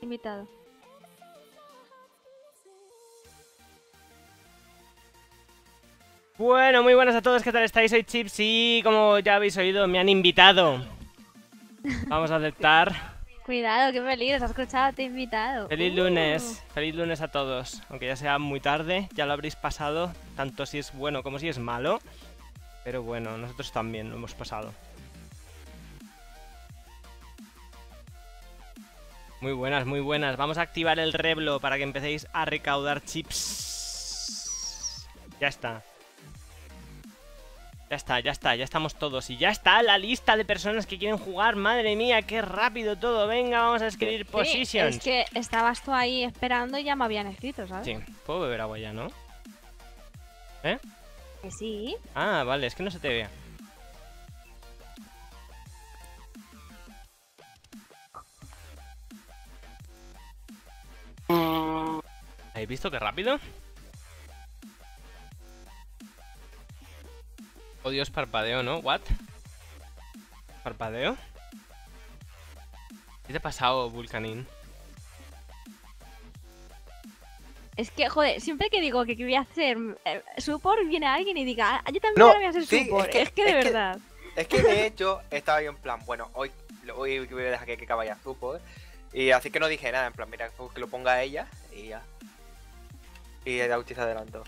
Invitado. Bueno, muy buenas a todos, ¿qué tal estáis? Soy Chips y como ya habéis oído, me han invitado. Vamos a aceptar. Cuidado, qué peligro, has escuchado, te he invitado. Feliz Uh. lunes, feliz lunes a todos. Aunque ya sea muy tarde, ya lo habréis pasado, tanto si es bueno como si es malo. Pero bueno, nosotros también lo hemos pasado. Muy buenas, muy buenas. Vamos a activar el reblo para que empecéis a recaudar chips. Ya está. Ya está, ya está, ya estamos todos. Y ya está la lista de personas que quieren jugar. Madre mía, qué rápido todo. Venga, vamos a escribir Sí, positions. es que estabas tú ahí esperando y ya me habían escrito, ¿sabes? Sí, puedo beber agua ya, ¿no? ¿Eh? Que sí. Ah, vale, es que no se te vea. ¿Habéis visto qué rápido? Oh Dios, parpadeo, ¿no? ¿What? ¿Parpadeo? ¿Qué te ha pasado, Vulcanin? Es que, joder, siempre que digo que voy a hacer eh, support, viene alguien y diga, "Ah, yo también No, voy a hacer sí, support. es que- es que de es que- verdad. Es que de hecho estaba yo en plan, bueno, hoy, hoy voy a dejar que, que vaya supo. Y así que no dije nada, en plan, mira, pues que lo ponga ella y ya. Y el Auti se adelantó.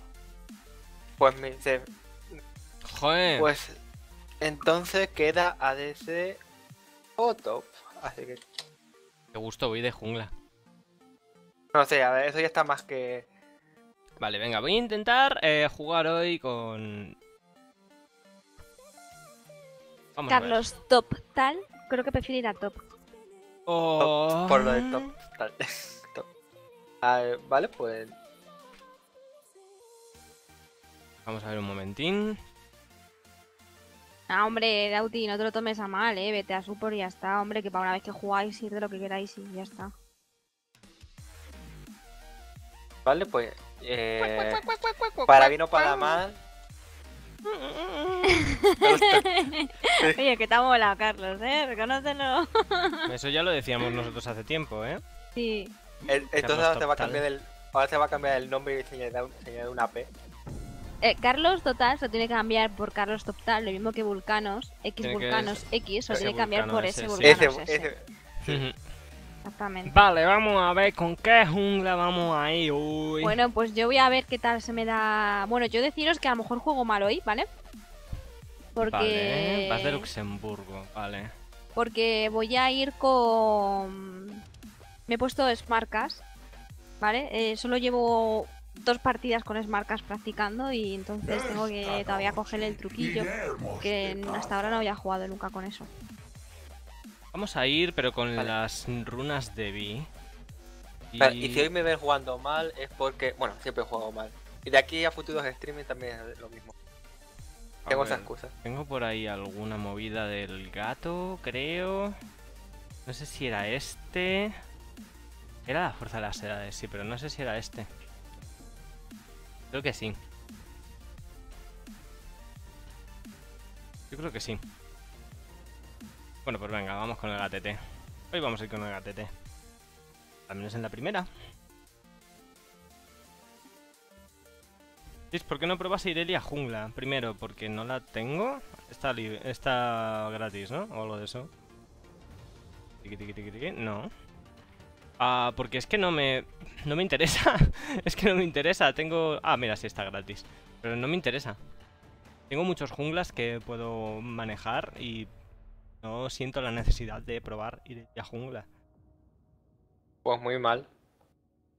Pues, mi- se- Joder. pues entonces queda ADC o top. Así que, Qué gusto voy de jungla. no sé, a ver, eso ya está más que... Vale, venga, voy a intentar eh, jugar hoy con... Vamos a ver. Carlos, top tal, creo que prefiero ir a top. Oh. Por lo de top. tal. top. A ver, vale, pues... Vamos a ver un momentín. Ah, hombre, Dauti, no te lo tomes a mal, eh. Vete a support y ya está, hombre, que para una vez que jugáis, ir de lo que queráis y ya está. Vale, pues... Eh, para bien o para mal... Oye, que te ha molado, Carlos, eh. Reconócelo. Eso ya lo decíamos nosotros hace tiempo, ¿eh? sí. El- Entonces ahora se va a cambiar el, ahora se va a cambiar el nombre y se añade un- se añade una P. Eh, Carlos Total se lo tiene que cambiar por Carlos Total, lo mismo que Vulcanos, X Tiene que- Vulcanos X, se lo tiene que cambiar por ese, ese sí. Vulcanos Ese, ese. ese, Exactamente. vale, vamos a ver con qué jungla vamos a ir hoy. Bueno, pues yo voy a ver qué tal se me da. Bueno, yo deciros que a lo mejor juego mal hoy, ¿vale? Porque. Vale, vas de Luxemburgo, vale. Porque voy a ir con. Me he puesto Smartcast, ¿vale? Eh, solo llevo dos partidas con Smartcast practicando y entonces tengo que todavía coger el truquillo. Que hasta ahora no había jugado nunca con eso. Vamos a ir, pero con Vale. las runas de Vi. Vale, Y si hoy me ven jugando mal es porque, bueno, siempre he jugado mal. Y de aquí a futuros streaming también es lo mismo. a Tengo ver, esa excusa. Tengo por ahí alguna movida del gato, creo. No sé si era este. Era la fuerza de las edades, sí, pero no sé si era este. Creo que sí. Yo creo que sí. Bueno, pues venga, vamos con el gatete. Hoy vamos a ir con el gatete. Al menos en la primera. ¿Por qué no pruebas Irelia Jungla? Primero, porque no la tengo. Está, está gratis, ¿no? O algo de eso. No. Ah, porque es que no me... No me interesa. es que no me interesa. Tengo... Ah, mira, sí está gratis. Pero no me interesa. Tengo muchos junglas que puedo manejar y no siento la necesidad de probar Irelia Jungla. Pues muy mal.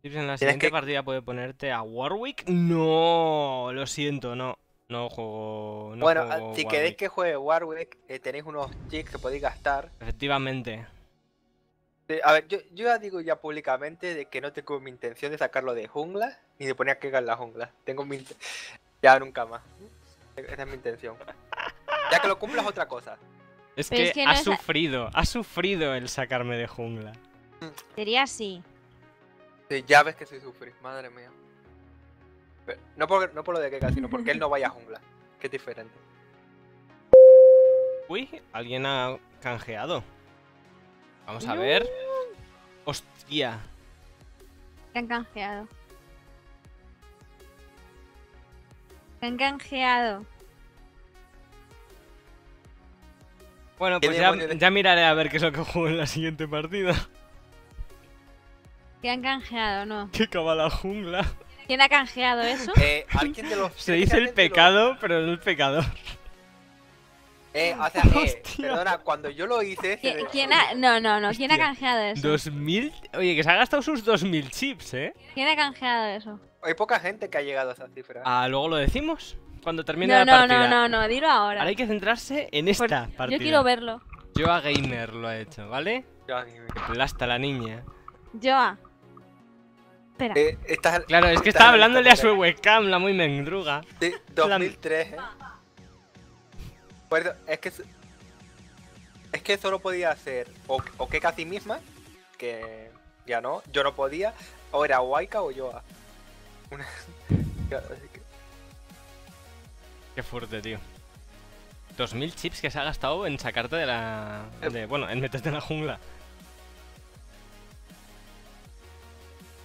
Chips, en la siguiente que- partida puede ponerte a Warwick. No, lo siento, no. No juego. No bueno, juego si Warwick. queréis que juegue Warwick, eh, tenéis unos chicks que podéis gastar. Efectivamente. A ver, yo, yo ya digo ya públicamente de que no tengo mi intención de sacarlo de jungla ni de poner a Kega en la jungla. Tengo mi... Ya nunca más. Esa es mi intención. Ya que lo cumplas otra cosa. Es Pero que, es que no ha es sufrido, ha sufrido el sacarme de jungla. Sería así. Sí, ya ves que soy sufrir, madre mía. Pero no, por, no por lo de Kega, sino porque él no vaya a jungla. Que es diferente. Uy, alguien ha canjeado. Vamos a ver. Hostia. ¿Qué han canjeado? ¿Qué han canjeado? Bueno, ¿Qué pues ya, miraré a ver qué es lo que juego en la siguiente partida. ¿Qué han canjeado? No. Que acaba la jungla. ¿Quién ha canjeado eso? Eh, alguien de los. Se dice el pecado, pero no el pecador. Eh, o sea, eh, perdona, cuando yo lo hice. se ¿Qui- ve- ¿Quién ha... No, no, no. ¿Quién ha canjeado eso? 2000. Oye, que se ha gastado sus 2000 chips, ¿eh? ¿Quién ha canjeado eso? Hay poca gente que ha llegado a esa cifra. Ah, luego lo decimos. Cuando termine No, la no, partida. no, no, no. Dilo ahora. Ahora hay que centrarse en Por- esta partida. Yo quiero verlo. Joa Gamer lo ha hecho, ¿vale? Ya, Plasta la niña. Joa. Espera. eh, estás- Claro, es que estaba hablándole a su webcam, la muy mendruga. de- Sí, 2003, eh. Pues, es que. Es que solo podía hacer o, o Keka a sí misma, que ya no, yo no podía, o era Waika o Yoa. Una... que- Qué fuerte, tío. 2000 chips que se ha gastado en sacarte de la. de- bueno, en meterte en la jungla.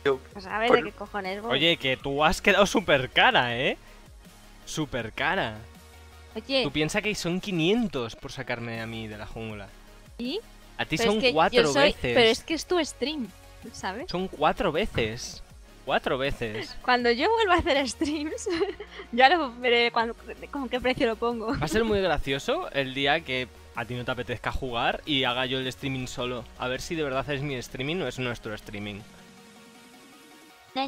yo- Pues a ver por- de qué cojones voy. Oye, que tú has quedado súper cara, ¿eh? Súper cara. Oye, Tú piensas que son 500 por sacarme a mí de la jungla. ¿y? A ti Pero son es que cuatro soy... veces. Pero es que es tu stream, ¿sabes? Son cuatro veces. Cuatro veces. Cuando yo vuelva a hacer streams, ya lo veré cuando- con qué precio lo pongo. Va a ser muy gracioso el día que a ti no te apetezca jugar y haga yo el streaming solo. A ver si de verdad es mi streaming o es nuestro streaming. No,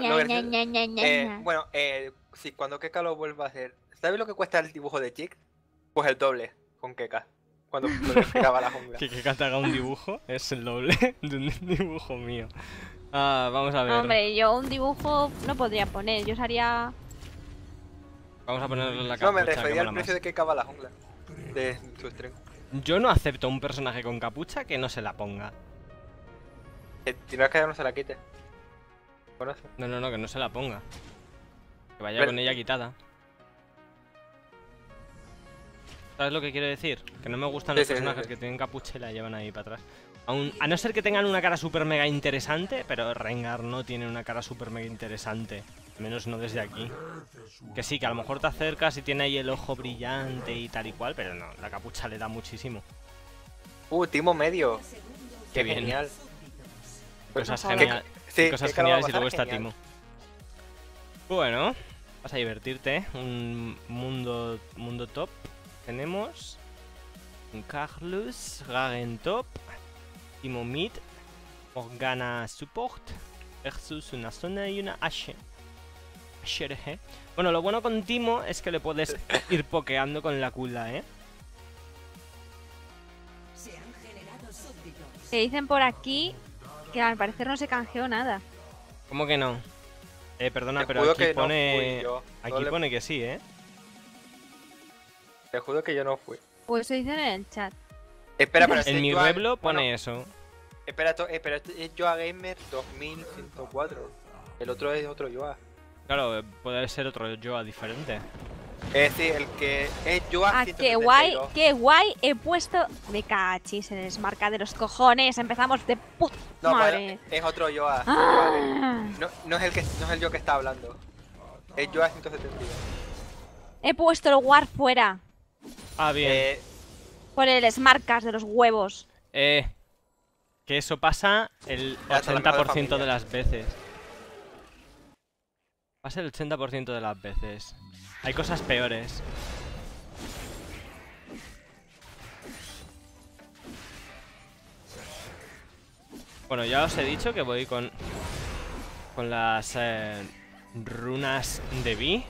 no, Eh, bueno, eh, si cuando Keka lo vuelva a hacer, ¿sabes lo que cuesta el dibujo de Chick? Pues el doble con Keka. Cuando Keka va a la jungla. Que que te haga un dibujo es el doble de un dibujo mío. Ah, vamos a ver. Hombre, yo un dibujo no podría poner. Yo usaría. Vamos a ponerle la No, capucha me que refería al precio más. de Keka va a la jungla. De su stream. Yo no acepto un personaje con capucha que no se la ponga. Eh, Si no es que ya no se la quite. No, no, no, que no se la ponga. Que vaya Pero- con ella quitada. ¿Sabes lo que quiero decir? Que no me gustan los sí, personajes sí. que tienen capucha y la llevan ahí para atrás. Aun- a no ser que tengan una cara súper mega interesante, pero Rengar no tiene una cara súper mega interesante. Al menos no desde aquí. Que sí, que a lo mejor te acercas y tiene ahí el ojo brillante y tal y cual, pero no, la capucha le da muchísimo. Uh, Timo medio. Qué Qué bien. genial. Cosas, genial- Sí, cosas a geniales y luego está. Timo. Bueno, vas a divertirte. ¿eh? Un mundo, mundo top. Tenemos un Carlos, Garen top, Timo mid, Morgana support versus una zona y una Ashe. Ashe RG. Bueno, lo bueno con Timo es que le puedes ir pokeando con la cula, ¿eh? Que dicen por aquí que al parecer no se canjeó nada. ¿Cómo que no? Eh, perdona, Te pero aquí no pone... No Aquí le- pone que sí, ¿eh? Te juro que yo no fui. Pues eso dicen en el chat. Espera, pero En mi Reblo pone bueno, eso. Espera, este es Joa Gamer 2104. El otro es otro Joa. Claro, puede ser otro Joa diferente. Es decir, el que es Joa Ah, qué guay, 172. qué guay he puesto. Me cachis, se desmarca de los cojones. Empezamos de put No, madre. vale, es otro Joa. Ah, No, no es el que no es el yo que está hablando. Es Joa 172. he puesto el War fuera. Ah, bien. Eh, Por el Smartcast de los huevos. Eh, que eso pasa el Ya está la mejor 80% de las veces. Pasa el 80% de las veces. Hay cosas peores. Bueno, ya os he dicho que voy con con las eh, runas de Vi.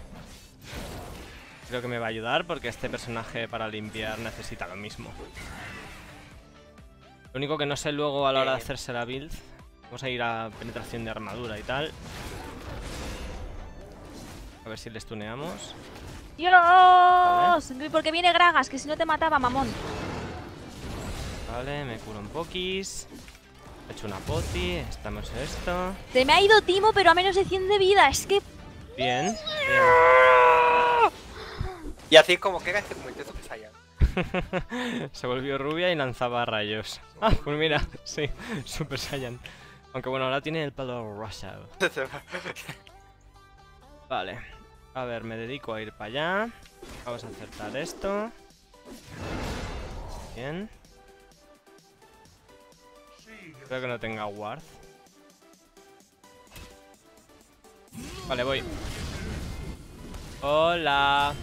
Creo que me va a ayudar porque este personaje para limpiar necesita lo mismo. Lo único que no sé luego a la hora de Eh. hacerse la build. Vamos a ir a penetración de armadura y tal. A ver si les tuneamos. ¡Dios! Porque viene Gragas, que si no te mataba, mamón. Vale, me curo un poquis. He hecho una poti, estamos esto. Se me ha ido Timo, pero a menos de 100 de vida. Es que. Bien, bien. Y así es como que se convirtió en Super Saiyan. Se volvió rubia y lanzaba rayos. Ah, pues mira, sí, Super Saiyan. Aunque bueno, ahora tiene el pelo rosado. Vale. A ver, me dedico a ir para allá. Vamos a acertar esto. Bien. Espero que no tenga ward. Vale, voy. Hola.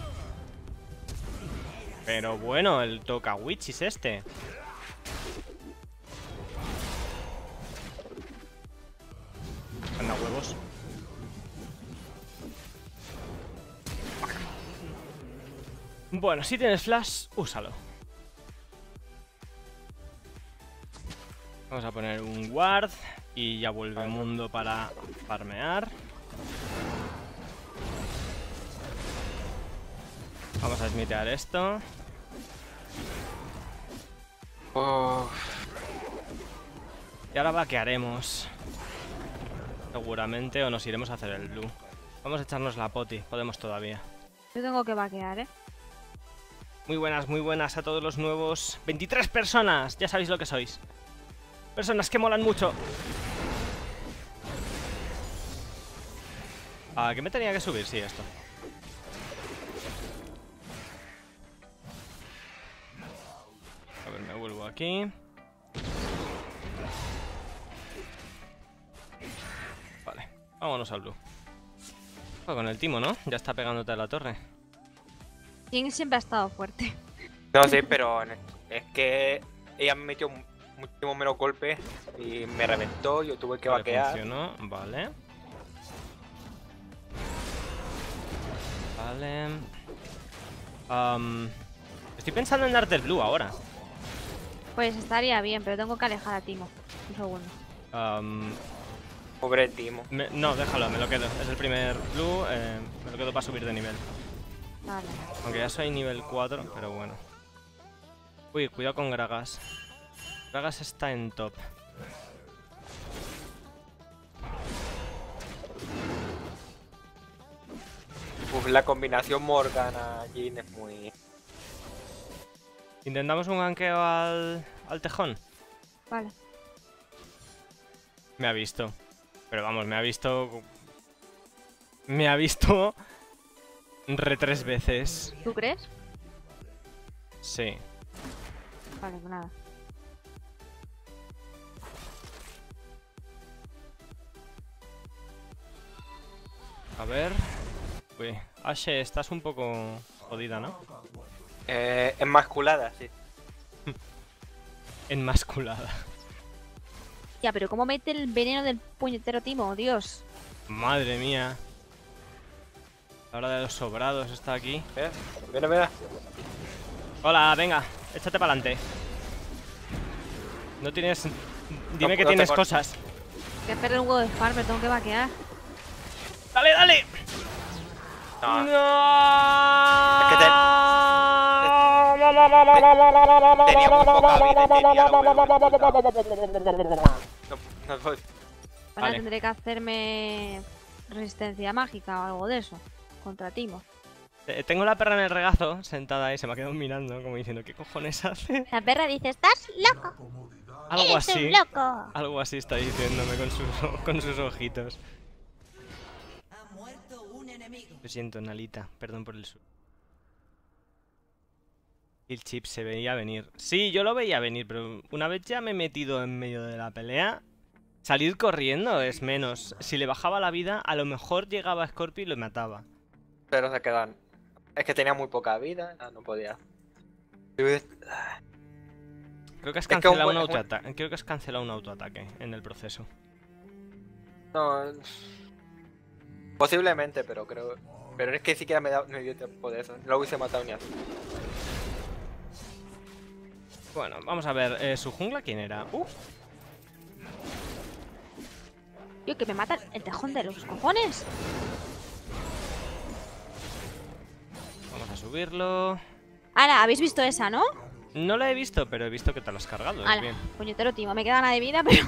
Pero bueno, el toca es este. Anda huevos. Bueno, si tienes flash, úsalo. Vamos a poner un ward y ya vuelve el mundo para farmear. Vamos a smitear esto. Y ahora vaquearemos. Seguramente, o nos iremos a hacer el blue. Vamos a echarnos la poti, podemos todavía. Yo tengo que vaquear, ¿eh? Muy buenas, muy buenas a todos los nuevos. 23 personas, ya sabéis lo que sois. Personas que molan mucho. ¿A qué me tenía que subir? Sí, esto. Aquí. Vale, vámonos al blue. con el timo, ¿no? Ya está pegándote a la torre. King siempre ha estado fuerte. No, sí, pero es que ella me metió muchísimo menos golpe y me reventó, yo tuve que vaquear. Funcionó, vale. Vale. estoy pensando en darte el blue ahora. Pues estaría bien, pero tengo que alejar a Timo. Un segundo. Pobre Timo. no, déjalo, me lo quedo. Es el primer blue, eh, me lo quedo para subir de nivel. Vale. Aunque ya soy nivel 4, pero bueno. Uy, cuidado con Gragas. Gragas está en top. Uf, la combinación Morgana-Jin es muy... ¿Intentamos un ganqueo al, al tejón? Vale. Me ha visto. Pero vamos, me ha visto... Me ha visto... Re tres veces. ¿Tú crees? Sí. Vale, pues nada. A ver... Uy, Ashe, estás un poco jodida, ¿no? Eh, enmasculada, sí. enmasculada. Ya, pero ¿cómo mete el veneno del puñetero timo? Dios. Madre mía. La hora de los sobrados está aquí. Mira, mira, mira. Hola, venga, échate para adelante. No tienes... Dime que tienes cosas. A perder un huevo de farm, tengo que vaquear. ¡Dale, dale! No. no. Es que te... Tenía muy poca vida No, no Ahora tendré que hacerme resistencia mágica o algo de eso. Contra Timo. Eh, tengo la perra en el regazo, sentada ahí, se me ha quedado mirando, como diciendo, ¿qué cojones hace? La perra dice, ¿estás loco? Algo así. loco! Algo así está diciéndome con sus, con sus ojitos. Lo siento, Nalita, perdón por el sur. El chip se veía venir. Sí, yo lo veía venir, pero una vez ya me he metido en medio de la pelea, salir corriendo es menos. Si le bajaba la vida, a lo mejor llegaba Scorpio y lo mataba. Pero se quedan. Es que tenía muy poca vida, no, podía. Creo que has cancelado un, autoataque. Creo que has cancelado un autoataque en el proceso. No. Posiblemente, pero creo. Pero es que siquiera me, da, me dio tiempo de eso. No lo hubiese matado ni así. Bueno, vamos a ver. Eh, ¿Su jungla quién era? Uh. Yo que me mata el tejón de los cojones. Vamos a subirlo. Ahora, ¿habéis visto esa, no? No la he visto, pero he visto que te la has cargado. Ala, bien. puñetero timo, me queda nada de vida, pero...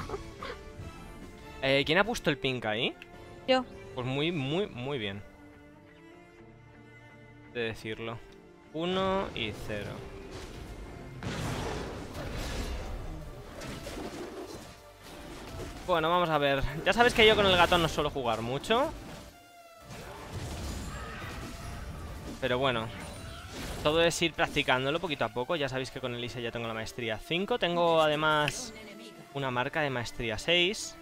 eh, ¿Quién ha puesto el pink ahí? Yo. Pues muy, muy, muy bien. De decirlo. Uno y cero. Bueno, vamos a ver. Ya sabes que yo con el gato no suelo jugar mucho. Pero bueno. Todo es ir practicándolo poquito a poco. Ya sabéis que con Elisa ya tengo la maestría 5. Tengo además una marca de maestría 6.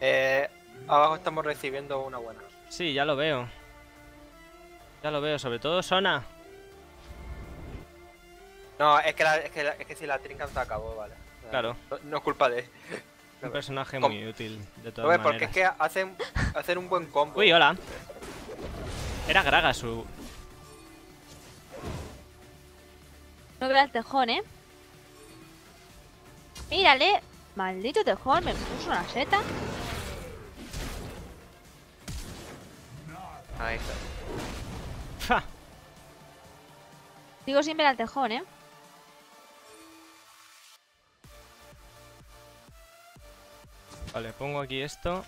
Eh, abajo estamos recibiendo una buena. Sí, ya lo veo. Ya lo veo, sobre todo Sona. No, es que, la- es que, la- es que si la trincan se acabó, vale. Claro. No, no es culpa de. Un personaje Com- muy útil, de todas porque es maneras. que hacen, hacen un buen combo. Uy, hola. Era Graga su... No veo al tejón, ¿eh? Mírale. Maldito tejón, me puso una seta. Ahí está. Sin ver al tejón, ¿eh? Vale, pongo aquí esto.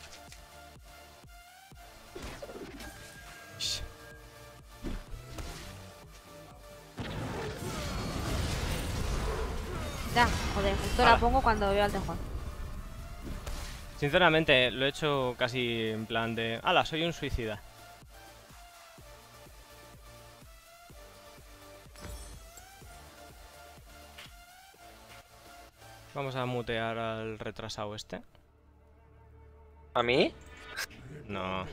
Ya, joder, justo Hala. la pongo cuando veo al tejón. Sinceramente, lo he hecho casi en plan de... ¡Hala, soy un suicida! Vamos a mutear al retrasado este. ¿A mí? No.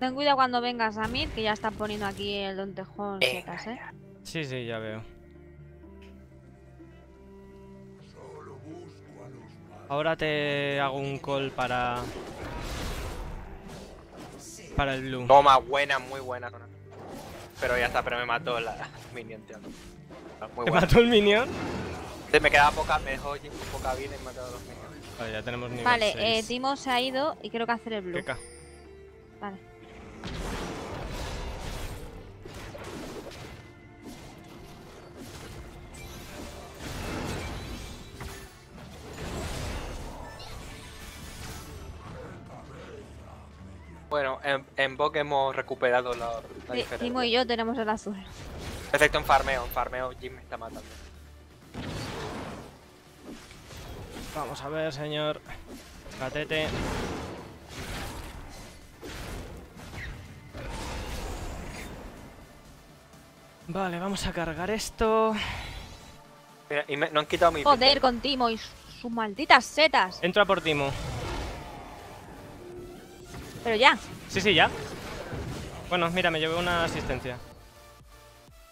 Ten cuidado cuando vengas a mí, que ya están poniendo aquí el don tejón Venga, setas, ¿eh? Sí, sí, ya veo. Ahora te hago un call para... Para el blue. Toma, buena, muy buena. Pero ya está, pero me mató la minion, tío. Muy ¿Te buena. mató el minion? Sí, Me quedaba poca, me dejó poca vida y me mató a los minions. Vale, ya tenemos nivel Vale, eh, 6. Timo se ha ido y creo que hacer el blue. Vale. Bueno, en, en Bok hemos recuperado la, la Sí, diferencia. Timo y yo tenemos el azul. Excepto en farmeo, en farmeo Jim me está matando. Vamos a ver, señor. Catete. Vale, vamos a cargar esto. Mira, y me, no han quitado mi... Joder con Timo y su- sus malditas setas. Entro a por Timo. Pero ya. Sí, sí, ya. Bueno, mira, me llevé una asistencia.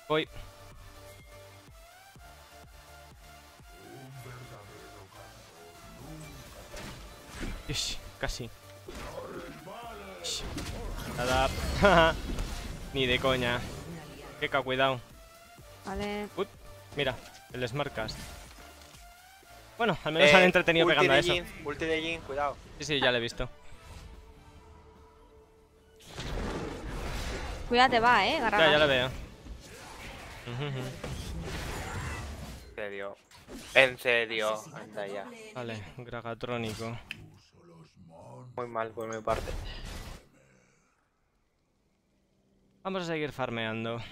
Voy. Ish, casi. Ish. Nada. Ni de coña. Keka, cuidado. Vale. Mira, el Smartcast. Bueno, al menos Eh, han entretenido pegando a de eso. Ulti de Jhin, cuidado. Sí, sí, ya lo he visto. Cuídate, va, eh. Ya, Garraga. ya lo veo. En serio. En serio. Anda ya. Vale, Gragatrónico. Muy mal por mi parte. Vamos a seguir farmeando.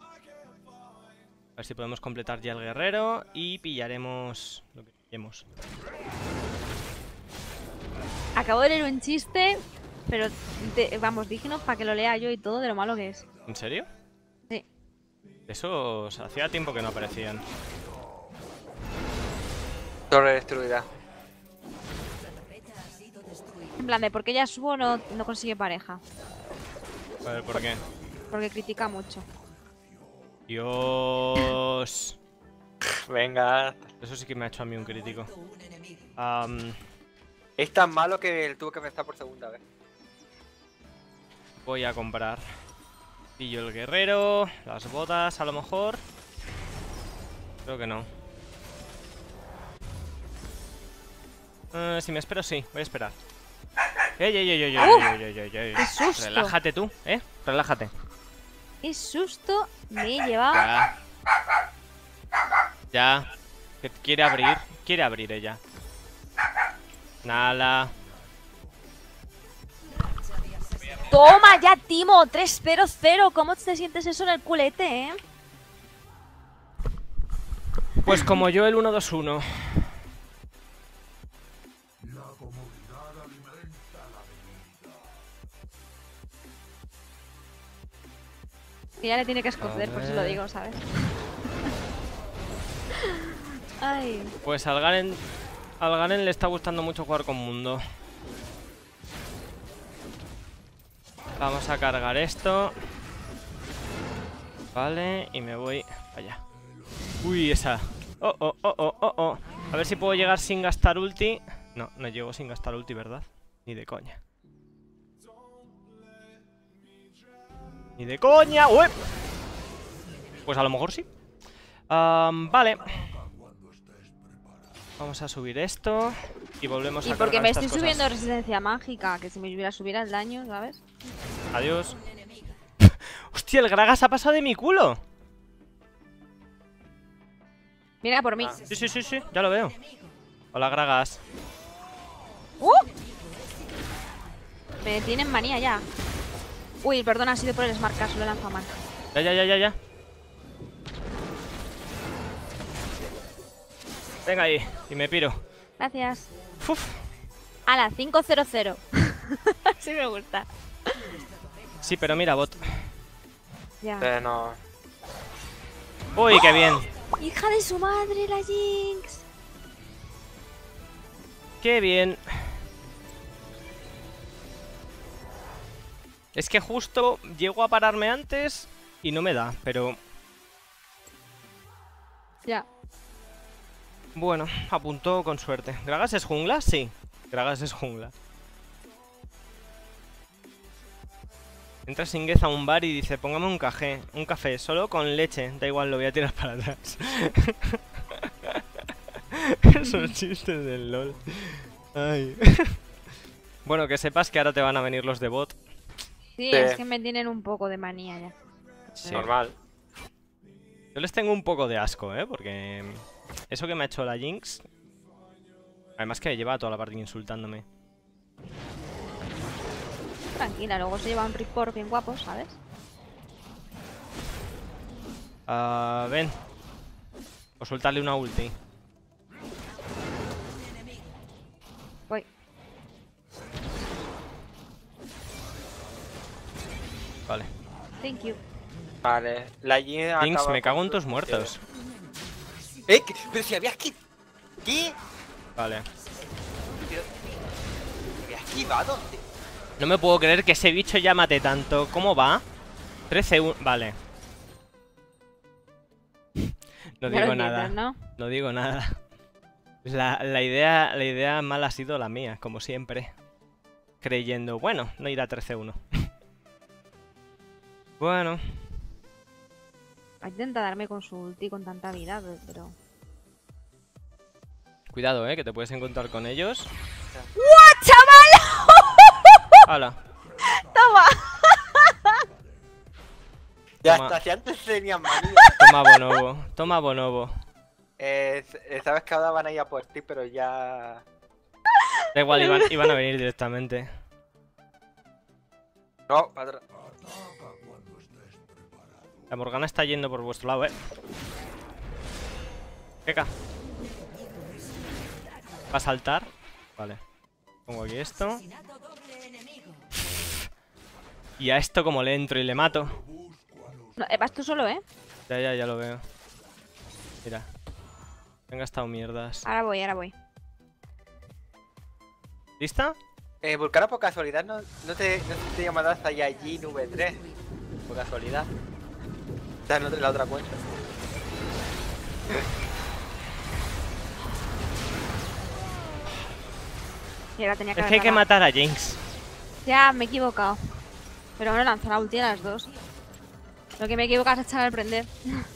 A ver si podemos completar ya el guerrero y pillaremos lo que pillemos. Acabo de leer un chiste, pero vamos, digno para que lo lea yo y todo de lo malo que es. ¿En serio? Sí. Esos hacía tiempo que no aparecían. Torre destruida. En plan de por qué Yasuo no, no consigue pareja. A ver, ¿por qué? Porque critica mucho. Dios. Venga. Eso sí que me ha hecho a mí un crítico. Es tan malo que tuve que pensar por segunda vez. Voy a comprar. Pillo el guerrero, las botas a lo mejor. Creo que no. Eh, si me espero, sí, voy a esperar. Ey, ey, ey, ey, ey, ey, ey, ey, ey. ¡Qué susto! Relájate tú, ¿eh? Relájate. Qué susto me he llevado. Ya. Ya. Quiere abrir. Quiere abrir ella. Nala. Toma ya, Timo, 3-0-0. ¿Cómo te sientes eso en el culete, eh? Pues como yo el 1-2-1. Y ya le tiene que esconder, por eso lo digo, ¿sabes? Ay, Pues al Garen, al Garen le está gustando mucho jugar con Mundo. Vamos a cargar esto. Vale, y me voy allá. Uy, esa. Oh, oh, oh, oh, oh, oh. A ver si puedo llegar sin gastar ulti. No, no llego sin gastar ulti, ¿verdad? Ni de coña. Ni de coña. ¡Ué! Pues a lo mejor sí. Vale. Vamos a subir esto. Y volvemos y a porque me estoy cosas. subiendo resistencia mágica, que si me hubiera subiera el daño, ¿sabes? Adiós. Hostia, el Gragas ha pasado de mi culo. Mira por mí. Sí, sí, sí, sí, ya lo veo. Hola, Gragas. ¡Uh! Me tienen manía ya. Uy, perdona, ha sido por el Smart Cash, lo he lanzado mal. Ya, ya, ya, ya, ya. Venga ahí, y me piro. Gracias. Uf. A la 500. sí me gusta. Sí, pero mira, bot. Ya. Eh, no. Uy, qué bien. Hija de su madre, la Jinx. Qué bien. Es que justo llego a pararme antes y no me da, pero Ya. Bueno, apuntó con suerte. ¿Gragas es jungla? Sí, Gragas es jungla. Entra Singuez a un bar y dice, póngame un café, un café, solo con leche. Da igual, lo voy a tirar para atrás. Esos chistes del LOL. Ay. bueno, que sepas que ahora te van a venir los de bot. Sí, Sí. es que me tienen un poco de manía ya. Sí. Normal. Yo les tengo un poco de asco, ¿eh? Porque eso que me ha hecho la Jinx... Además que lleva toda la partida insultándome. Tranquila, luego se lleva un report bien guapo, ¿sabes? Ah, ven. O soltarle una ulti. Voy. Vale. Thank you. Vale. La Jin Jinx, me cago en tus muertos. Eh, pero si habías que... ¿Qué? Vale. Pero... ¿Me has esquivado? No me puedo creer que ese bicho ya mate tanto. ¿Cómo va? 13 1 Vale. No digo nada. ¿no? No digo nada. La, la idea, la idea mala ha sido la mía, como siempre. Creyendo, bueno, no irá 13-1. bueno, Intenta darme con su ulti con tanta vida, pero... cuidado, eh, que te puedes encontrar con ellos. ¡What, chaval! ¡Hala! ¡Toma! Ya Toma. está, si antes tenían manía. Toma Bonobo, toma Bonobo. Eh, s- sabes que ahora van a ir a por ti, pero ya... Da igual, iban, iban a venir directamente. No, para atrás. La Morgana está yendo por vuestro lado, eh. Keka. ¿Va a saltar? Vale. Pongo aquí esto. Y a esto como le entro y le mato. No, eh, vas tú solo, ¿eh? Ya, ya, ya lo veo. Mira. Me han gastado mierdas. Ahora voy, ahora voy. ¿Lista? Eh, Vulcano, por casualidad, ¿no, no te, no te llamarás Saiyajin V3? Por casualidad. Está en la otra cuenta. Y ahora tenía que Es que hay que matar a Jinx. Ya, me he equivocado. Pero me lanzó la ulti a las dos. Lo que me he equivocado es echar al prender.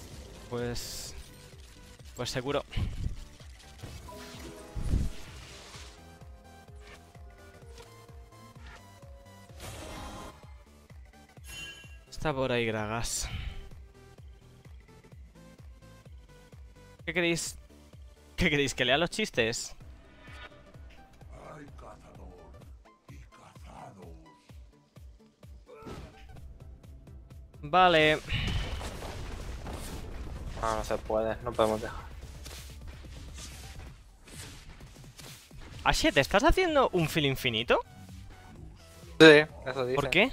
Pues... Pues seguro. Está por ahí Gragas. ¿Qué queréis? ¿Qué queréis? ¿Que lea los chistes? Vale. No, no se puede, no podemos dejar. Ashe, ¿te estás haciendo un fil infinito? Sí, eso dice. ¿Por qué?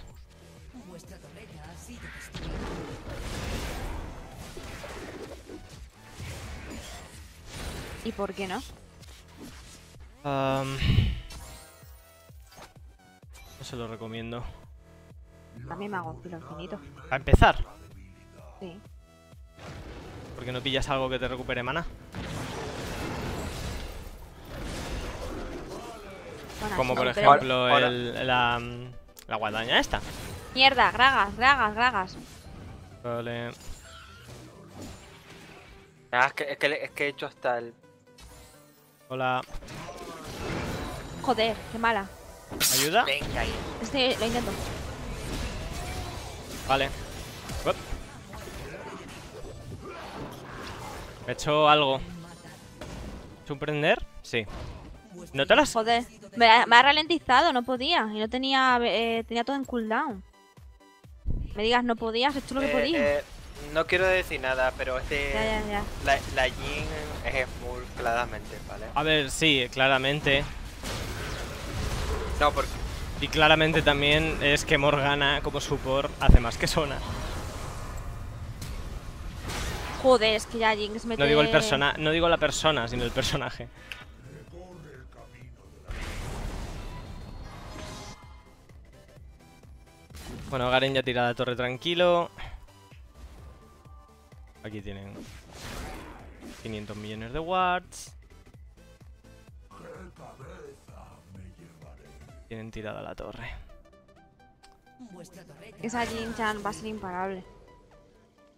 ¿Y por qué no? No se lo recomiendo. También me hago un filo infinito. A empezar, Sí. porque no pillas algo que te recupere mana. Bueno, Como por pero- ejemplo el, la, la guadaña esta. Mierda, gragas, gragas, gragas. Vale. Ah, es, que, es, que, es que he hecho hasta el. Hola. Joder, qué mala. ¿Ayuda? Venga ahí. Este lo intento. Vale. He hecho algo. ¿He hecho un prender? Sí. ¿No te las...? Joder, me ha, me ha ralentizado, no podía. Y no tenía. eh, tenía todo en cooldown. Me digas, no podías, hecho lo que Eh, podías. eh, no quiero decir nada, pero este. Ya, ya, ya. La, la Jin es claramente, ¿vale? A ver, sí, claramente. No, porque. Y claramente también es que Morgana, como support, hace más que Sona. Joder, es que ya Jinx mete... No digo el persona, no digo la persona, sino el personaje. Bueno, Garen ya tira la torre tranquilo. Aquí tienen 500 millones de wards. Tienen tirada la torre. Esa Jin-chan va a ser imparable.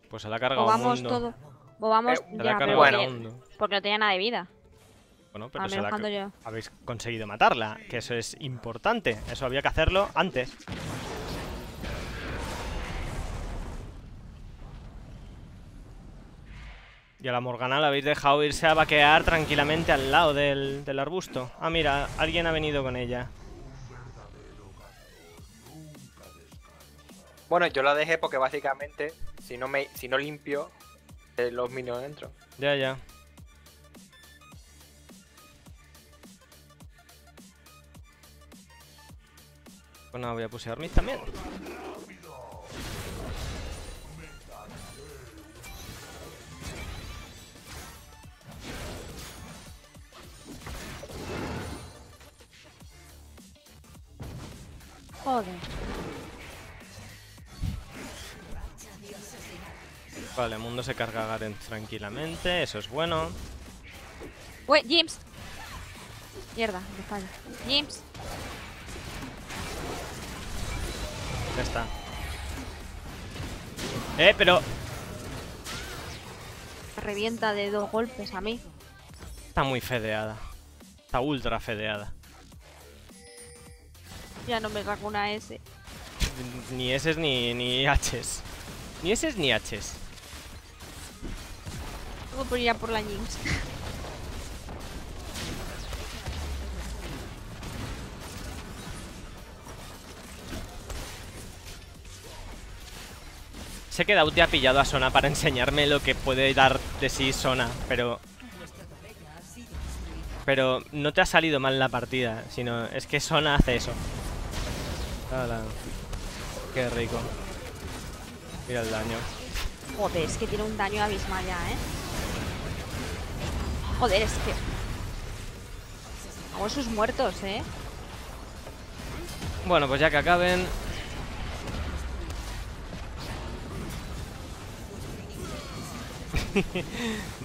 Pues se la ha cargado vamos mundo. todo... O vamos... Eh, la ya, pero bueno. un mundo. porque no tenía nada de vida. Bueno, pero se la habéis conseguido matarla, que eso es importante. Eso había que hacerlo antes. Y a la Morgana la habéis dejado irse a vaquear tranquilamente al lado del, del arbusto. Ah, mira, alguien ha venido con ella. Bueno, yo la dejé porque básicamente, si no me si no limpio, eh, los minions dentro. Ya, ya. Bueno, voy a pusear mis también. Joder. Vale, Mundo se carga a Garen tranquilamente, eso es bueno. Uy, James. Mierda, me fallo. James. Ya está. Eh, pero Me revienta de dos golpes a mí. está muy fedeada. Está ultra fedeada. Ya no me saco una S. Ni S ni, ni Hs. Ni S ni Hs. Tengo por ir a por la Jinx. Sé que Dauti ha pillado a Sona para enseñarme lo que puede dar de sí Sona, pero... Pero no te ha salido mal la partida, sino es que Sona hace eso. Qué rico. Mira el daño. Joder, es que tiene un daño abismal ya, ¿eh? Joder, es que... Hago sus muertos, ¿eh? Bueno, pues ya que acaben...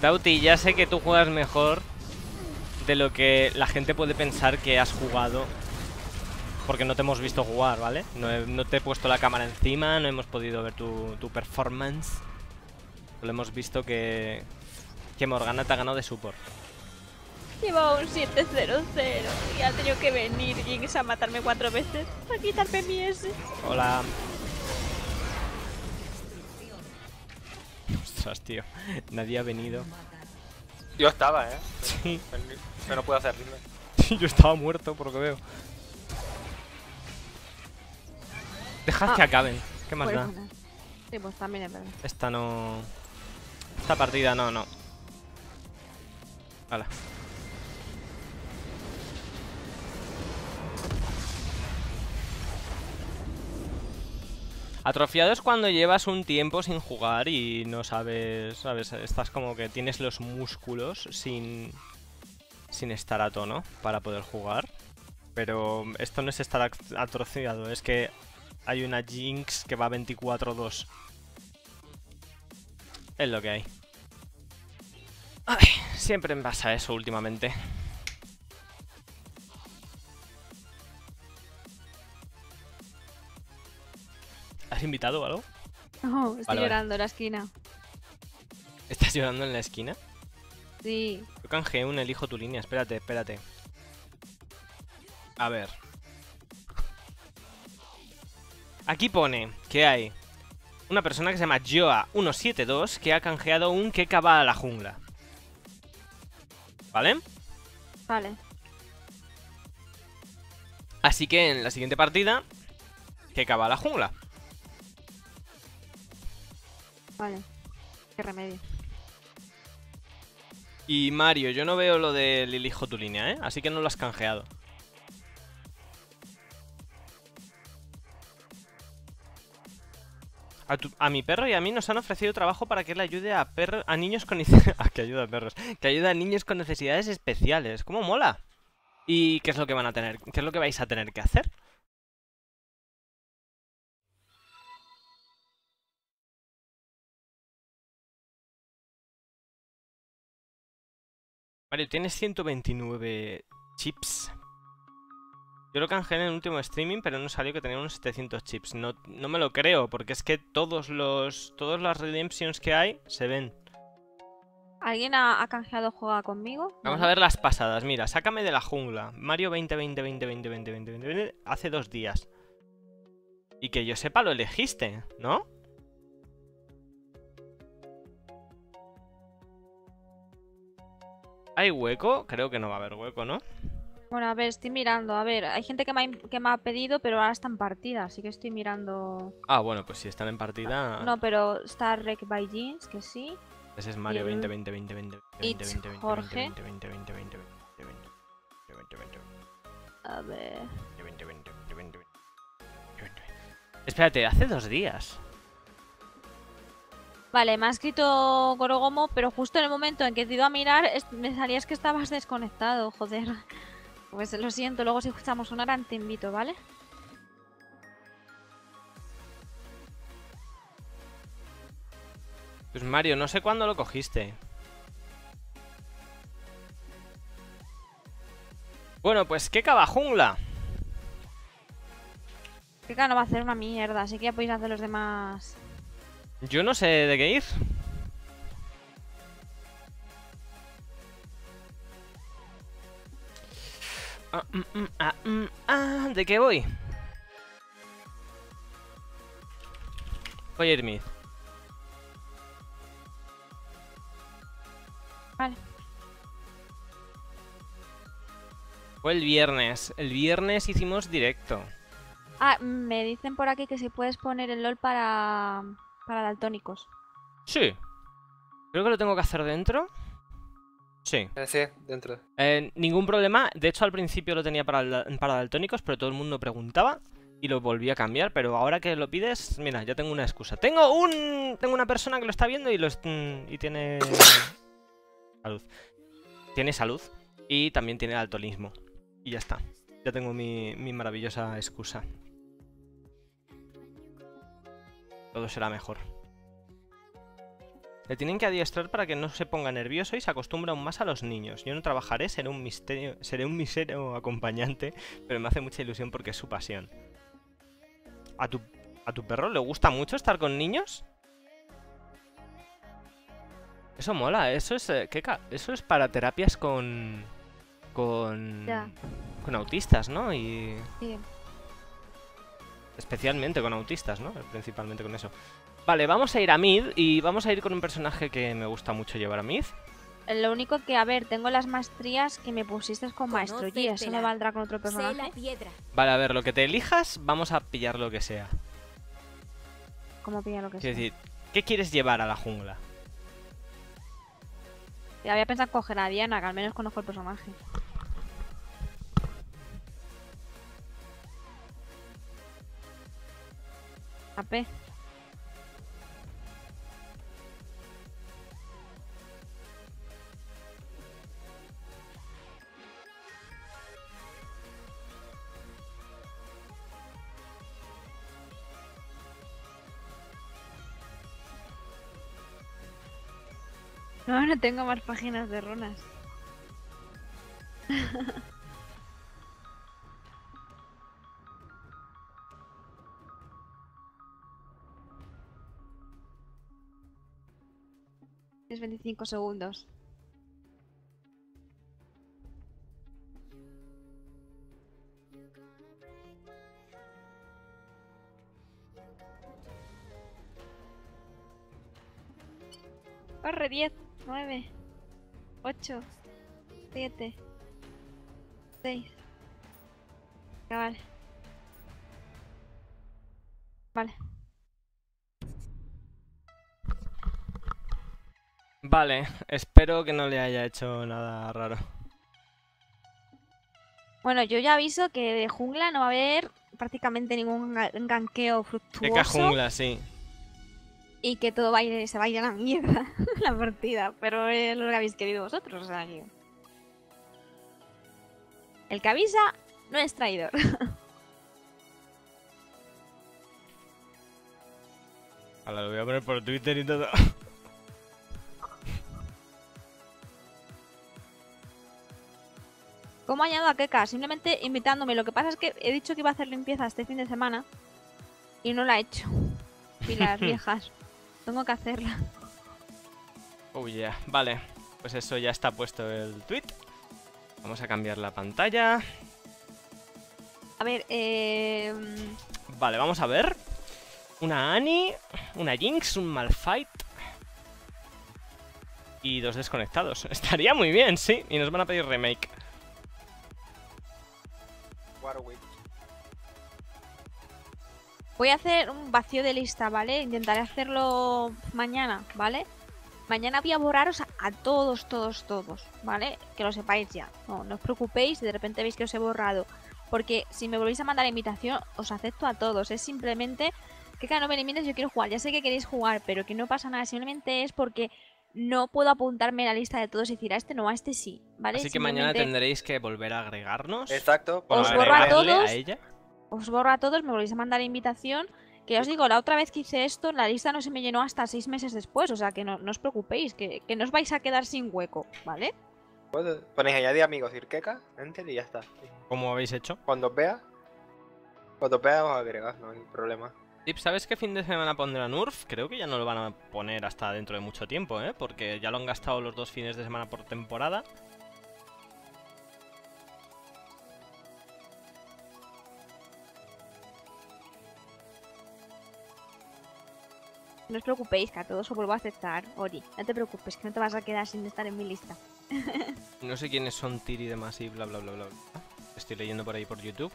Dauti, ya sé que tú juegas mejor de lo que la gente puede pensar que has jugado. Porque no te hemos visto jugar, ¿vale? No, he- no te he puesto la cámara encima, no hemos podido ver tu, tu performance. Solo hemos visto que, que Morgana te ha ganado de support. Llevaba un 7-0-0 y ha tenido que venir Jinx a matarme cuatro veces para quitarme mi S. Hola. Ostras, tío. Nadie ha venido. Yo estaba, ¿eh? Sí. Yo no puedo hacer. Yo estaba muerto, por lo que veo. Dejad Ah. que acaben. ¿Qué más Pues da? Sí, pues también es verdad. Esta no... Esta partida no, no. Hala. Atrofiado es cuando llevas un tiempo sin jugar y no sabes, sabes, estás como que tienes los músculos sin sin estar a tono para poder jugar. Pero esto no es estar at- atrofiado, es que hay una Jinx que va 24-2. Es lo que hay. Ay, siempre me pasa eso últimamente. ¿Has invitado o algo? No, estoy Vale, vale. llorando en la esquina. ¿Estás llorando en la esquina? Sí. Yo canjeé un elijo tu línea. Espérate, espérate. A ver. Aquí pone que hay una persona que se llama Joa172 que ha canjeado un que cava a la jungla. ¿Vale? Vale. Así que en la siguiente partida, que cava a la jungla. Vale. Qué remedio. Y Mario, yo no veo lo del tu línea, ¿eh? Así que no lo has canjeado. A, a mi perro y a mí nos han ofrecido trabajo para que él ayude a, perro- a niños con... ah, que ayuda a perros. Que ayude a niños con necesidades especiales. ¿Cómo mola? ¿Y qué es lo que van a tener? ¿Qué es lo que vais a tener que hacer? Mario, tienes 129 chips. Yo lo canjeé en el último streaming, pero no salió que tenía unos 700 chips. No, no me lo creo, porque es que todos los todas las redemptions que hay se ven. ¿Alguien ha, ha canjeado juega conmigo? Vamos a ver las pasadas. Mira, sácame de la jungla. Mario 20, 20, 20, 20, 20, 20, 20, 20, hace dos días. Y que yo sepa, lo elegiste, ¿no? ¿Hay hueco? Creo que no va a haber hueco, ¿no? Bueno, a ver, estoy mirando. A ver, hay gente que me ha, que me ha pedido, pero ahora está en partida, así que estoy mirando. Ah, bueno, pues si están en partida... No, pero está Rec by Jeans, que sí. Ese es Mario y el 20, 20, 20, 20, 20, It's 20, 20, Jorge. 20, 20, 20, 20, 20, 20, 20, 20, A ver. 20, 20, 20, 20, 20. Espérate, hace dos días. Vale, me ha escrito Gorogomo, pero justo en el momento en que te iba a mirar, me salías que estabas desconectado, joder. Pues lo siento, luego si escuchamos sonar te invito, ¿vale? Pues Mario, no sé cuándo lo cogiste. Bueno, pues qué cava jungla. Que claro, no va a hacer una mierda, así que ya podéis hacer los demás. Yo no sé de qué ir. Ah, mm, mm, ah, mm, ah, ¿De qué voy? Voy a ir mid. Vale. Fue el viernes. El viernes hicimos directo. Ah, me dicen por aquí que si puedes poner el LOL para. para daltónicos. Sí. Creo que lo tengo que hacer dentro. Sí. Eh, Sí, dentro. Eh, ningún problema. De hecho, al principio lo tenía para, para daltónicos, pero todo el mundo preguntaba y lo volví a cambiar. Pero ahora que lo pides, mira, ya tengo una excusa. Tengo un, tengo una persona que lo está viendo y lo y tiene salud. Tiene salud y también tiene daltonismo. Y ya está. Ya tengo mi, mi maravillosa excusa. Todo será mejor. Le tienen que adiestrar para que no se ponga nervioso y se acostumbre aún más a los niños. Yo no trabajaré, seré un misterio, seré un misero acompañante, pero me hace mucha ilusión porque es su pasión. ¿A tu, ¿A tu perro le gusta mucho estar con niños? Eso mola, eso es, eh, ¿qué ca- eso es para terapias con... con... Ya. con autistas, ¿no? Y Sí. especialmente con autistas, ¿no? Principalmente con eso. Vale, vamos a ir a Mid y vamos a ir con un personaje que me gusta mucho llevar a Mid. Lo único que, a ver, tengo las maestrías que me pusiste con maestro y eso Conócetela. valdrá con otro personaje. la piedra. Vale, a ver, lo que te elijas, vamos a pillar lo que sea. como pilla lo que Quiero sea. decir, ¿qué quieres llevar a la jungla? Ya había pensado coger a Diana, que al menos conozco el personaje. AP. No, tengo más páginas de runas. Es 25 segundos. Corre 10, 9, 8, 7, 6. Ya vale. Vale. Vale, espero que no le haya hecho nada raro. Bueno, yo ya aviso que de jungla no va a haber prácticamente ningún ga- ganqueo fructuoso. Queca jungla, sí. Y que todo va a ir- se va a a la mierda la partida, pero es lo que habéis querido vosotros, o sea que... El que avisa no es traidor. Ahora lo voy a poner por Twitter y todo. ¿Cómo añado a Keka? Simplemente invitándome. Lo que pasa es que he dicho que iba a hacer limpieza este fin de semana y no la he hecho. Pilas viejas. Tengo que hacerla. Oh yeah, vale. Pues eso ya está puesto el tweet. Vamos a cambiar la pantalla. A ver, eh... Vale, vamos a ver. Una Annie, una Jinx, un Malfight. Y dos desconectados. Estaría muy bien, sí. Y nos van a pedir remake. Warwick. Voy a hacer un vacío de lista, ¿vale? Intentaré hacerlo mañana, ¿vale? Mañana voy a borraros a, a todos, todos, todos, ¿vale? Que lo sepáis ya. No, no os preocupéis si de repente veis que os he borrado. Porque si me volvéis a mandar invitación, os acepto a todos. Es simplemente que cada no me elimines, yo quiero jugar. Ya sé que queréis jugar, pero que no pasa nada. Simplemente es porque no puedo apuntarme en la lista de todos y decir a este no, a este sí, ¿vale? Así que mañana tendréis que volver a agregarnos. Exacto. Os para borro a todos. a ella. Os borro a todos, me volvéis a mandar invitación. Que ya os digo, la otra vez que hice esto, la lista no se me llenó hasta seis meses después. O sea que no, no os preocupéis, que, que no os vais a quedar sin hueco, ¿vale? Ponéis añadir amigos, Irkeka, enter y ya está. ¿Cómo habéis hecho? Cuando os vea, cuando os vea os agregas, no hay problema. Tip, ¿sabes qué fin de semana pondrán URF? Creo que ya no lo van a poner hasta dentro de mucho tiempo, ¿eh? Porque ya lo han gastado los dos fines de semana por temporada. No os preocupéis, que a todos os vuelvo a aceptar, Ori. No te preocupes, que no te vas a quedar sin estar en mi lista. No sé quiénes son Tiri y demás y bla bla bla bla. Estoy leyendo por ahí por YouTube.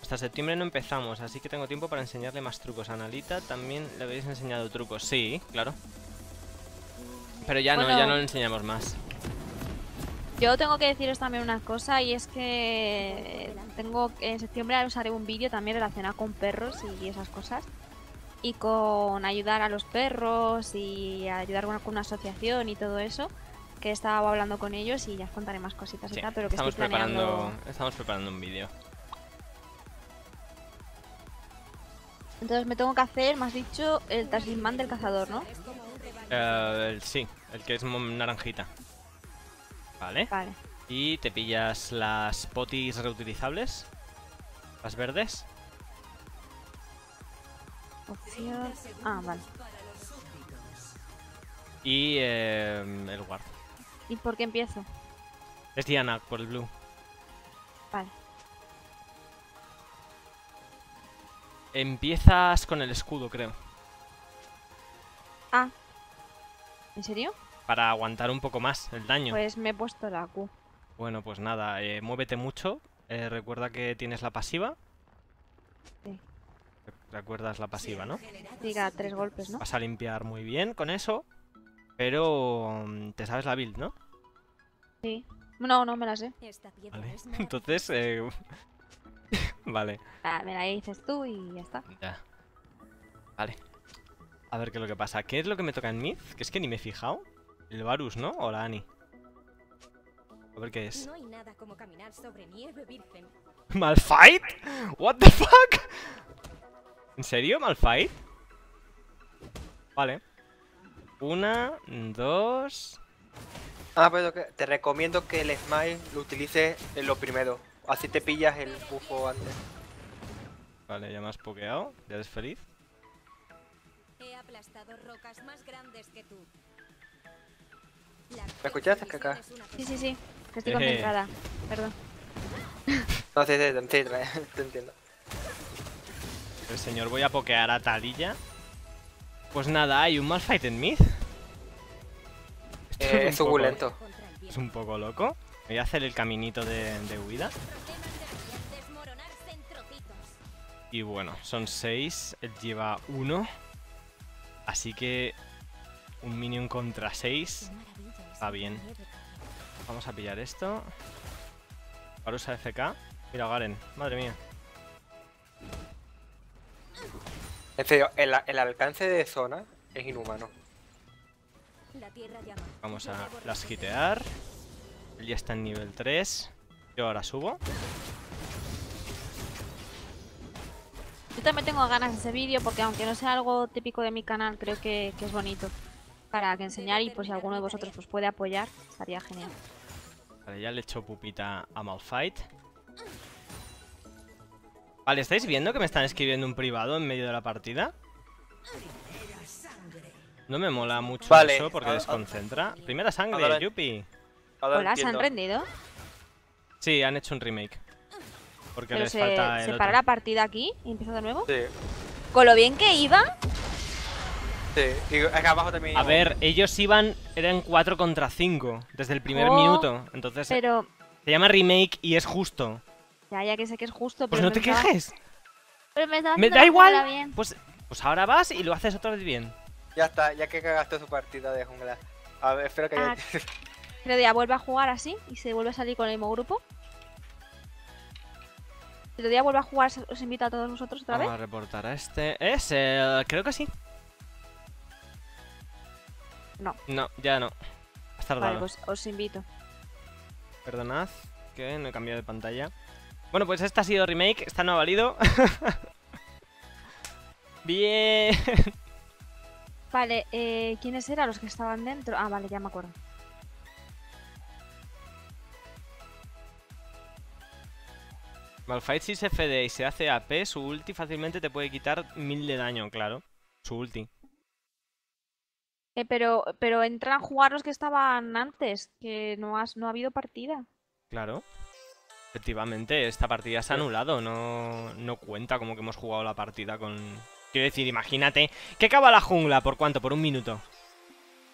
Hasta septiembre no empezamos, así que tengo tiempo para enseñarle más trucos. A Analita también le habéis enseñado trucos. Sí, claro. Pero ya no, ya no le enseñamos más. Yo tengo que deciros también una cosa y es que tengo en septiembre os haré un vídeo también relacionado con perros y esas cosas y con ayudar a los perros y ayudar con una asociación y todo eso que estaba hablando con ellos y ya os contaré más cositas y Sí, tal, pero que estamos estoy planeando preparando, estamos preparando un vídeo. entonces me tengo que hacer, me has dicho, el talismán del cazador, ¿no? Eh, sí, el que es naranjita. Vale. Vale. Y te pillas las potis reutilizables. Las verdes. Opción... Ah, vale. Y eh, el guard. ¿Y por qué empiezo? Es Diana por el blue. Vale. Empiezas con el escudo, creo. Ah. ¿En serio? Para aguantar un poco más el daño. Pues me he puesto la Q. Bueno, pues nada, eh, muévete mucho. eh, recuerda que tienes la pasiva. Sí. Recuerdas la pasiva, ¿no? Diga tres golpes, ¿no? Vas a limpiar muy bien con eso. Pero mm, te sabes la build, ¿no? Sí. No, no me la sé. Esta piedra Vale. Entonces, eh... vale, Ah, me la dices tú y ya está. ya. Vale. A ver qué es lo que pasa. ¿Qué es lo que me toca en mid? Que es que ni me he fijado. El Varus, ¿no? O la Ani. A ver qué es. No hay nada como caminar sobre nieve virgen. ¿Malfight? ¿What the fuck? ¿En serio? ¿Malfight? Vale. Una, dos... Ah, pero que te recomiendo que el smile lo utilices en lo primero. Así te pillas el bufo antes. Vale, ya me has pokeado. ¿Ya eres feliz? He aplastado rocas más grandes que tú. ¿Me escuchaste, una Sí, sí, sí. Que estoy Eje. concentrada. Perdón. No, sí, sí, sí, sí, te entiendo. El señor voy a pokear a Talilla. Pues nada, hay un Malfight en mid. Eh, es poco- suculento. Es un poco loco. Voy a hacer el caminito de, de huida. Y bueno, son 6. Él lleva 1. Así que un minion contra 6. Qué maravilla es Va bien. Vamos a pillar esto. Varus AFK. Mira, Garen. Madre mía. En serio, el, el alcance de zona es inhumano. La tierra llama. Vamos a las hitear. Él ya está en nivel 3. Yo ahora subo. Yo también tengo ganas de ese vídeo porque aunque no sea algo típico de mi canal, creo que, que es bonito. Para que enseñar y por si alguno de vosotros pues puede apoyar, estaría genial. Vale, ya le echo pupita a Malfight. Vale, ¿estáis viendo que me están escribiendo un privado en medio de la partida? No me mola mucho Vale, eso porque desconcentra. Primera sangre, ahora- yupi. Hola, ¿se han rendido? Sí, han hecho un remake. Porque Pero les se, falta el se otro. para la partida aquí y empieza de nuevo. Sí, Con lo bien que iba, sí. Y acá abajo también. A ver, ellos iban, eran 4 contra 5 desde el primer Oh, minuto. Entonces, pero... se llama remake y es justo. Ya, ya que sé que es justo, Pues pero no te quejes. Pero me, estaba Me haciendo da igual. bien. Pues, pues ahora vas y lo haces otra vez bien. Ya está, ya que cagaste su partida de jungla. A ver, espero que Ah, haya... Pero ya vuelve a jugar así y se vuelve a salir con el mismo grupo. Si otro día vuelve a jugar, os invito a todos vosotros otra Vamos vez. a reportar a este. Es el... Creo que sí. No. No, ya no. Has tardado. Vale, pues os invito. Perdonad que no he cambiado de pantalla. Bueno, pues esta ha sido remake. Esta no ha valido. Bien. Vale, eh, ¿quiénes eran los que estaban dentro? Ah, vale, ya me acuerdo. Malfight si se FD y se hace AP, su ulti fácilmente te puede quitar mil de daño, claro. Su ulti. Eh, pero, pero entran a jugar los que estaban antes, que no, has, no ha habido partida. Claro. Efectivamente, esta partida se ha anulado. No, no cuenta como que hemos jugado la partida con... Quiero decir, imagínate que acaba la jungla. ¿Por cuánto? Por un minuto.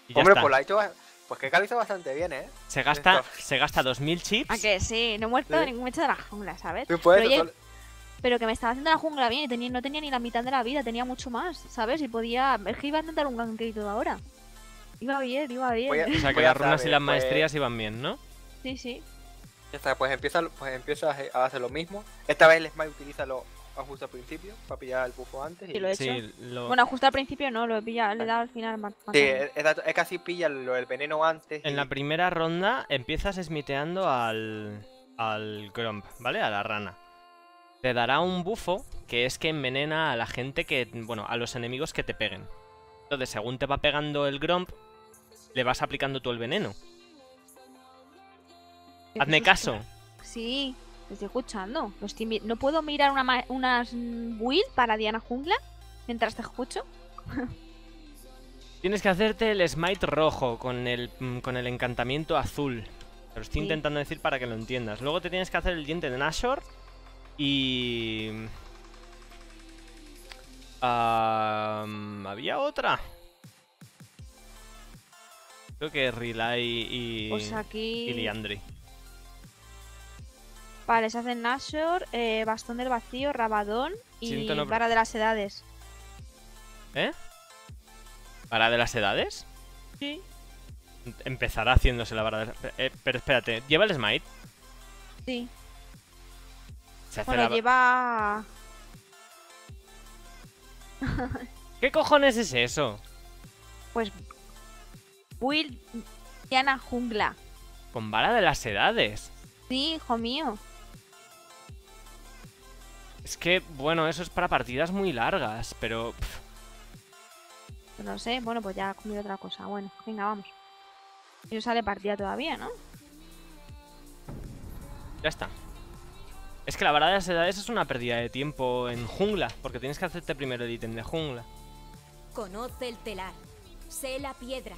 Y ya Hombre, está. pues la ha hecho... Pues que lo bastante bien, ¿eh? Se gasta, Esto. se gasta 2000 chips. ¿A que sí? No he muerto Sí. en ningún hecho de la jungla, ¿sabes? Sí, pues, pero, oye, solo- pero que me estaba haciendo la jungla bien y tenía, no tenía ni la mitad de la vida, tenía mucho más, ¿sabes? Y podía... Es que iba a intentar un todo ahora. Iba bien, iba bien. A- O sea que pues las runas y las pues- maestrías iban bien, ¿no? Sí, sí. Ya está, pues empieza, pues empieza a hacer lo mismo. Esta vez el Smite utiliza lo justo al principio para pillar el bufo antes. Y... Sí, lo he Sí, hecho. lo... Bueno, justo al principio no, lo he pillado, le he dado al final. ma- Sí, matando. es, es- así pilla lo, el veneno antes. En y- la primera ronda empiezas smiteando al, al Gromp, ¿vale? A la rana. Te dará un bufo que es que envenena a la gente que, bueno, a los enemigos que te peguen. Entonces, según te va pegando el Gromp, le vas aplicando tú el veneno. Hazme caso. Sí, te estoy escuchando. Lo estoy mi- ¿No puedo mirar una unas mm, build para Diana Jungla mientras te escucho? Tienes que hacerte el smite rojo con el, mm, con el encantamiento azul. Te lo estoy Sí. intentando decir para que lo entiendas. Luego te tienes que hacer el diente de Nashor y... Ah, había otra. Creo que Relay y, Pues aquí. y Liandry. Vale, se hacen Nashor, eh, Bastón del Vacío, Rabadón y no- Vara de las Edades. ¿Eh? ¿Para de las edades? Sí. Empezará haciéndose la vara de... eh, pero espérate, ¿lleva el smite? Sí. Se hace Bueno, la- lleva... ¿Qué cojones es eso? Pues... Will... Diana Jungla. Con vara de las edades. Sí, hijo mío. Es que, bueno, eso es para partidas muy largas, pero... pff, Pues no sé, bueno, pues ya ha comido otra cosa. Bueno, venga, vamos. Y no sale partida todavía, ¿no? ya está. Es que la vara de las edades es una pérdida de tiempo en jungla, porque tienes que hacerte primero el ítem de jungla. Conoce el telar. Sé la piedra.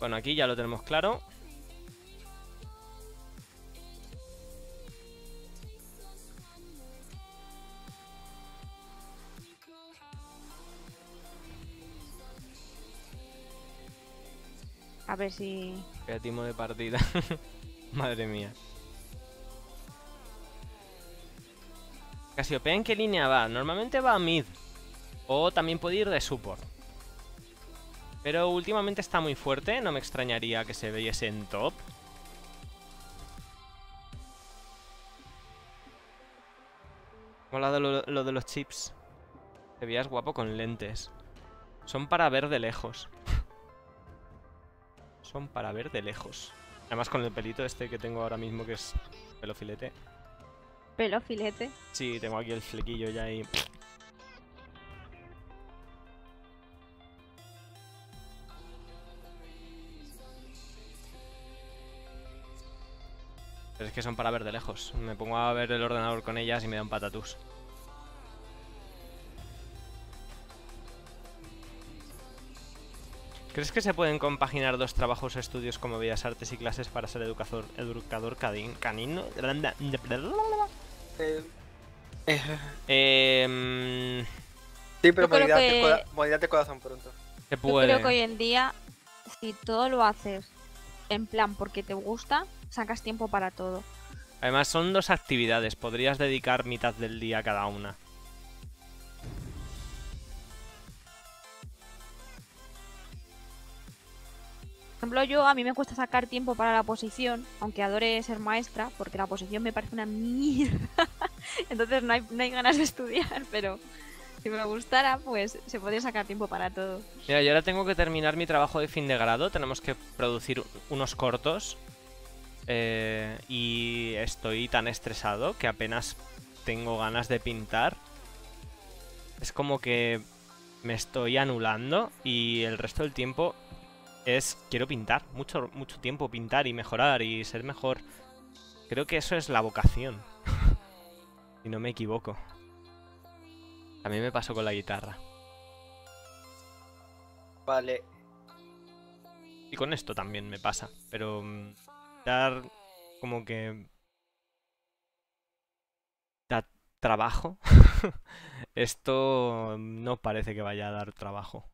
Bueno, aquí ya lo tenemos claro. A ver si... Timo de partida. Madre mía. Cassiopeia en qué línea va? Normalmente va a mid. O también puede ir de support. Pero últimamente está muy fuerte, no me extrañaría que se viese en top. Mola lo, lo de los chips. Te veías guapo con lentes. Son para ver de lejos. Son para ver de lejos. Además con el pelito este que tengo ahora mismo que es pelo filete. Pelo filete. Sí, tengo aquí el flequillo ya ahí. Pero es que son para ver de lejos. Me pongo a ver el ordenador con ellas y me dan patatús. ¿Crees que se pueden compaginar dos trabajos o estudios como Bellas Artes y clases para ser educador, educador canino? Eh, eh, Eh, sí, pero de, que- coda- morirás de corazón pronto. se Yo creo que hoy en día, si todo lo haces en plan porque te gusta, sacas tiempo para todo. Además son dos actividades, podrías dedicar mitad del día a cada una. Ejemplo, yo a mí me cuesta sacar tiempo para la posición, aunque adore ser maestra, porque la posición me parece una mierda. Entonces no hay, no hay ganas de estudiar, pero si me gustara, pues se podría sacar tiempo para todo. Mira, yo ahora tengo que terminar mi trabajo de fin de grado, tenemos que producir unos cortos. eh, y estoy tan estresado que apenas tengo ganas de pintar. Es como que me estoy anulando y el resto del tiempo es quiero pintar, mucho mucho tiempo pintar y mejorar y ser mejor. Creo que eso es la vocación. si no me equivoco. También me pasó con la guitarra. Vale. Y con esto también me pasa, pero mm, dar como que da trabajo. esto no parece que vaya a dar trabajo.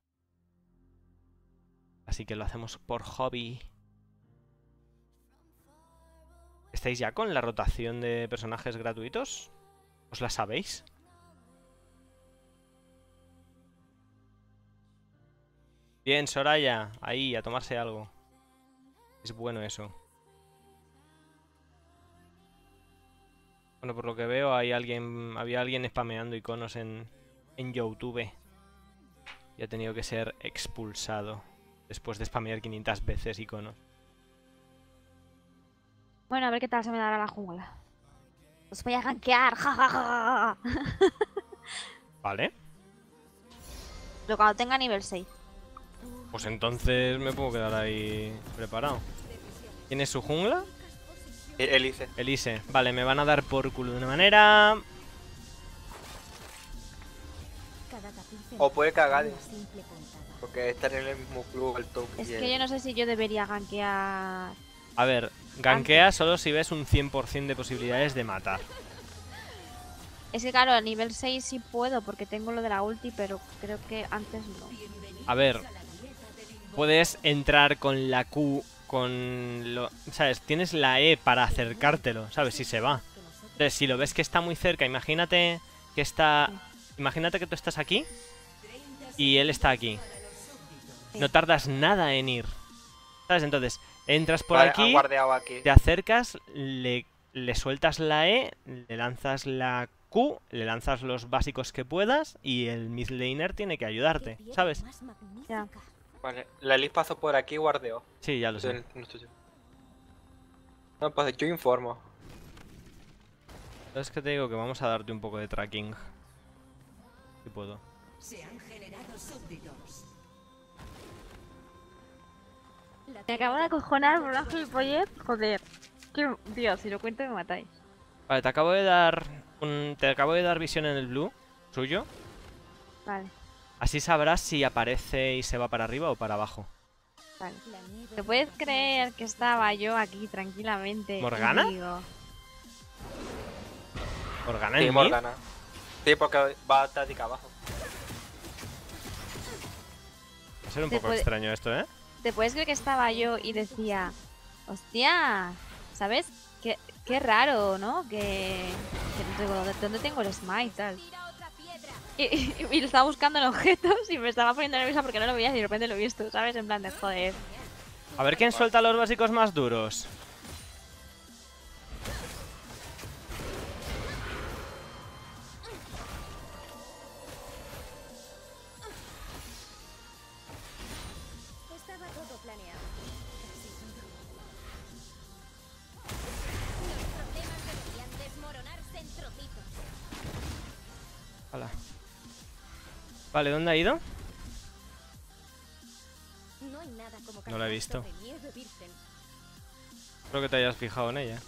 Así que lo hacemos por hobby. ¿Estáis ya con la rotación de personajes gratuitos? ¿Os la sabéis? Bien, Soraya, ahí, a tomarse algo. Es bueno eso. Bueno, por lo que veo, hay alguien, había alguien spameando iconos en, en YouTube. Y ha tenido que ser expulsado después de spamear 500 veces iconos. Bueno, a ver qué tal se me dará la jungla. Os voy a gankear, jajaja. ¿Vale? Pero cuando tenga nivel 6. Pues entonces me puedo quedar ahí preparado. ¿Quién es su jungla? Elise. Elise. Vale, me van a dar por culo de una manera. O puede cagar. Porque estar en el mismo club el toque. Es que el- yo no sé si yo debería gankear. A ver, gankea solo si ves un 100% de posibilidades de matar. Es que claro, a nivel 6 sí puedo porque tengo lo de la ulti, pero creo que antes no. A ver, puedes entrar con la Q con lo... ¿Sabes? Tienes la E para acercártelo, ¿sabes? Si se va. Entonces, si lo ves que está muy cerca, imagínate que está... Imagínate que tú estás aquí y él está aquí. No tardas nada en ir. ¿Sabes? Entonces, entras por Vale, aquí, guardeado aquí. te acercas, le, le sueltas la E, le lanzas la Q, le lanzas los básicos que puedas y el mid laner tiene que ayudarte, ¿sabes? Ya. Vale, la Liz pasó por aquí y guardeó. Sí, ya lo sé. No, pues yo informo. Es que te digo que vamos a darte un poco de tracking. Si puedo. Se han generado súbditos. Me acabo de acojonar por una gilipollez. Joder. Que, Dios, si lo cuento me matáis. Vale, te acabo de dar un, te acabo de dar visión en el blue suyo. Vale, Así sabrás si aparece y se va para arriba o para abajo. vale. ¿Te puedes creer que estaba yo aquí tranquilamente? ¿Morgana? digo, Morgana Sí, en mid. Morgana. Sí, porque va a táctica abajo. Va a ser un poco puede- extraño esto, ¿eh? ¿Te puedes creer que estaba yo y decía, hostia, ¿sabes? Qué, qué raro, ¿no? Que, que digo, ¿de ¿dónde tengo el smite tal? Y, y, y lo estaba buscando en objetos y me estaba poniendo nerviosa porque no lo veía y de repente lo he visto, ¿sabes? En plan de joder. A ver quién suelta los básicos más duros. Vale, ¿dónde ha ido? No hay nada como No la he visto. Espero que te hayas fijado en ella.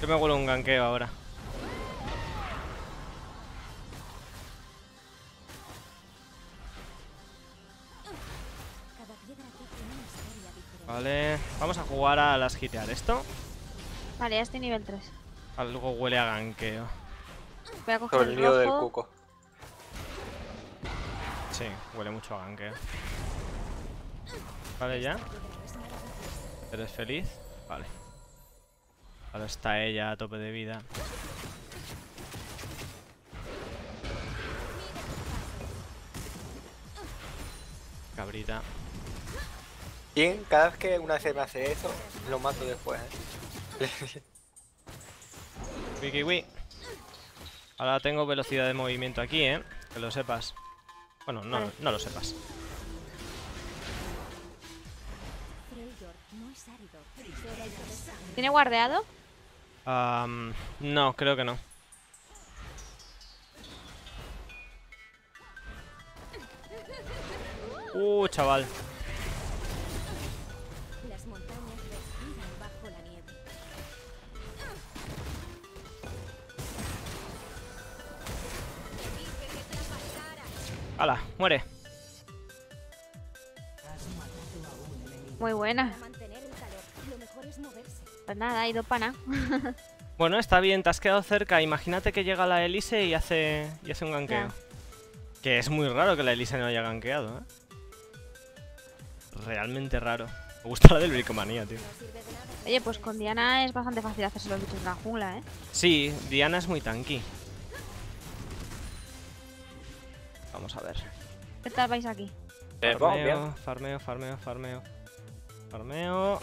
Yo me huelo un ganqueo ahora. Cada piedra aquí tiene una historia diferente. Vale, vamos a jugar a las hitear esto. Vale, ya estoy nivel 3. Algo huele a ganqueo. Voy a coger el el nido del cuco. Sí, huele mucho a ganqueo. Vale, ya. ¿Eres feliz? Vale. Ahora está ella a tope de vida. Cabrita. Y cada vez que una vez me hace eso, lo mato después, ¿eh? Wiki. Ahora tengo velocidad de movimiento aquí, ¿eh? Que lo sepas. Bueno, no, Vale. no lo sepas. ¿Tiene guardeado? Am, no, creo que no. Uh, chaval. ¡Hala! ¡Muere! Muy buena. Pues nada, ha ido pana. Bueno, está bien, te has quedado cerca. Imagínate que llega la Elise y hace, y hace un ganqueo. Ya. Que es muy raro que la Elise no haya ganqueado, ¿eh? Realmente raro. Me gusta la del bricomanía, tío. Oye, pues con Diana es bastante fácil hacerse los bichos en la jungla, ¿eh? Sí, Diana es muy tanky. Vamos a ver. ¿Qué tal vais aquí? Eh, vamos bien. Farmeo, farmeo, farmeo, farmeo. Farmeo.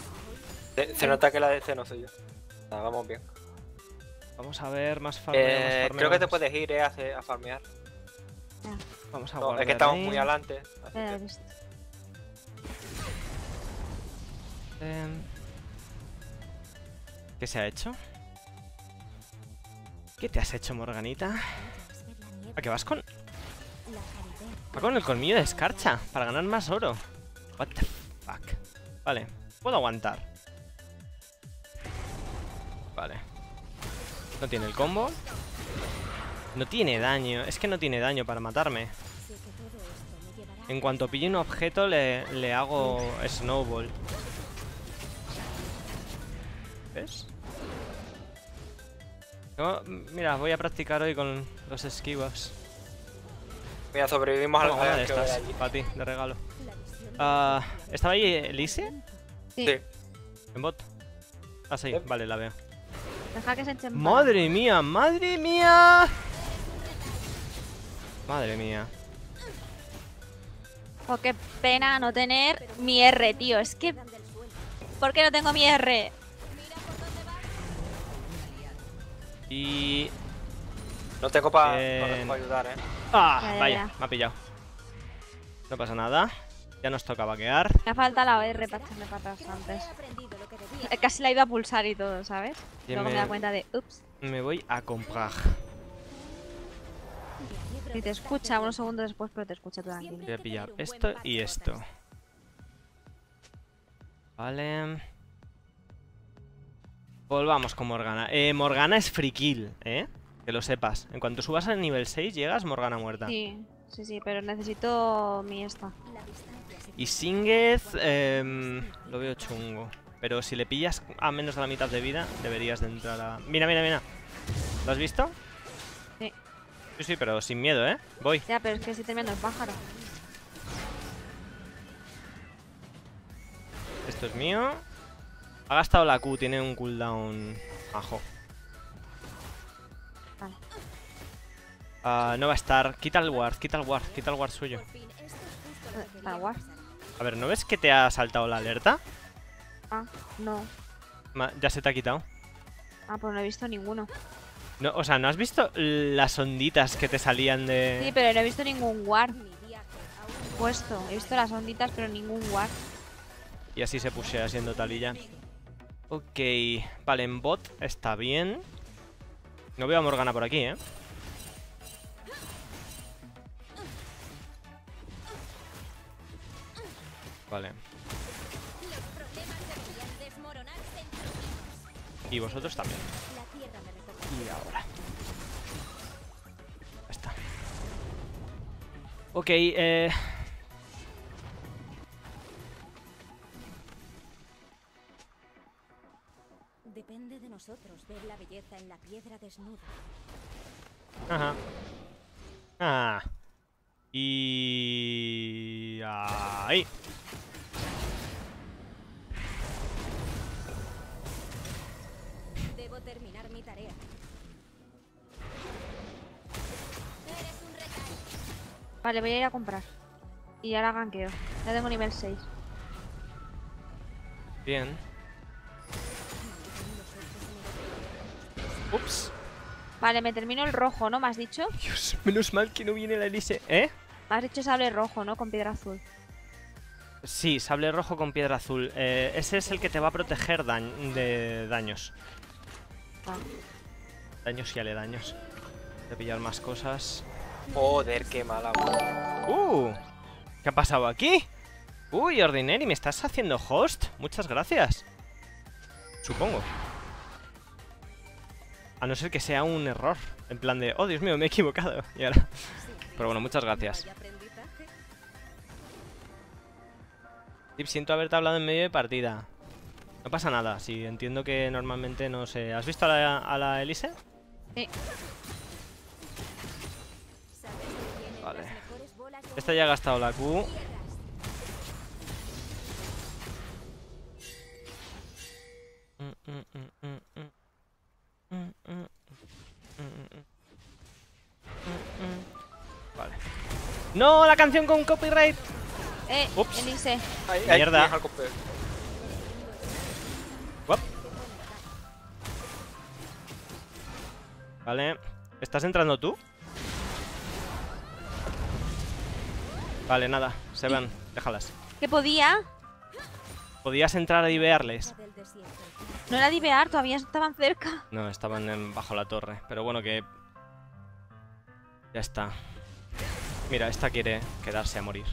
Se, se nota que la DC no soy yo. Nada, vamos bien. Vamos a ver, más farmeo, más Eh, farmeo. creo que te puedes ir, eh, a, hacer- a farmear. Vamos a No, es guardar que estamos ahí. muy adelante. así que-. Em, ¿Qué se ha hecho? ¿Qué te has hecho, Morganita? Nieve, ¿A qué vas con...? Va con el colmillo de escarcha para ganar más oro. What the fuck. Vale, puedo aguantar. Vale. No tiene el combo. No tiene daño. Es que no tiene daño para matarme. En cuanto pille un objeto le, le hago snowball. ¿Ves? Mira, voy a practicar hoy con los esquivas. Mira, sobrevivimos al voy estas, para ti, de regalo. Ah, ¿Estaba ahí Elise? Sí. Sí. ¿En bot? Ah, sí, Yep. vale, la veo. Deja que se echen. ¡Madre mía! ¡Madre mía! Madre mía. Oh, qué pena no tener mi R, tío. Es que. ¿Por qué no tengo mi R? Y... No tengo para Bien. ayudar, eh. ¡Ah! Ya, ya, vaya, ya. me ha pillado. No pasa nada. Ya nos toca vaquear. Me falta la R para echarme para atrás antes. Eh, Casi la he ido a pulsar y todo, ¿sabes? Y Luego me me- da cuenta de. Ups. Me voy a comprar. Y te escucha unos segundos después, pero te escucha tú tranquilo. Voy a pillar esto y esto. Vale. Volvamos con Morgana. Eh, Morgana es free kill, ¿eh? Que lo sepas. En cuanto subas al nivel 6, llegas Morgana muerta. Sí, sí, sí, pero necesito mi esta. Y Singed em, lo veo chungo. Pero si le pillas a menos de la mitad de vida, deberías de entrar a... Mira, mira, mira. ¿Lo has visto? Sí. Sí, sí, pero sin miedo, ¿eh? Voy. Ya, pero es que estoy terminando el pájaro. Esto es mío. Ha gastado la Q, tiene un cooldown bajo. Ah, no va a estar. Quita el ward, quita el ward, quita el ward suyo. Eh. A ver, ¿no ves que te ha saltado la alerta? Ah, no. Ma- Ya se te ha quitado. Ah, pues no he visto ninguno. No, o sea, ¿no has visto las onditas que te salían Sí, de...? pero no he visto ningún ward puesto. He visto las onditas, pero ningún ward. Y así se pushea siendo talilla. Ok, vale, en bot está bien. No veo a Morgana por aquí, ¿eh? Vale. Y vosotros también. La tierra me recoge. Y ahora. Ya está. Ok, eh... Depende de nosotros ver la belleza en la piedra desnuda. Ajá. Ah. Y... Ahí. Debo terminar mi tarea. Vale, voy a ir a comprar. Y ahora ganqueo. Ya tengo nivel 6. Bien. Ups. Vale, me termino el rojo, ¿no? ¿Me has dicho? Dios, menos mal que no viene la Elise. ¿Eh? Me has dicho sable rojo, ¿no? Con piedra azul. Sí, sable rojo con piedra azul. Eh, ese es el que te va a proteger de daños. Vale. Daños y aledaños. Voy a pillar más cosas. Joder, qué mala. ¡Uh! ¿Qué ha pasado aquí? Uy, Ordinary, ¿me estás haciendo host? Muchas gracias. Supongo. A no ser que sea un error. En plan de, oh Dios mío, me he equivocado. Y ahora... Pero bueno, muchas gracias. Tip, siento haberte hablado en medio de partida. No pasa nada, sí, entiendo que normalmente no sé. ¿Has visto a la, a la Elise? Sí. Vale. Esta ya ha gastado la Q. tierras. Mm, mm, mm, Vale. ¡No! ¡La canción con copyright! Eh, Ups. Elise. Ahí, ahí, Mierda. Vale. ¿Estás entrando tú? Vale, nada. Se van. Déjalas. ¿Qué podía? ¿Podías entrar a divearles? No era divear, todavía estaban cerca. No, estaban en- bajo la torre. Pero bueno, que... Ya está. Mira, esta quiere quedarse a morir.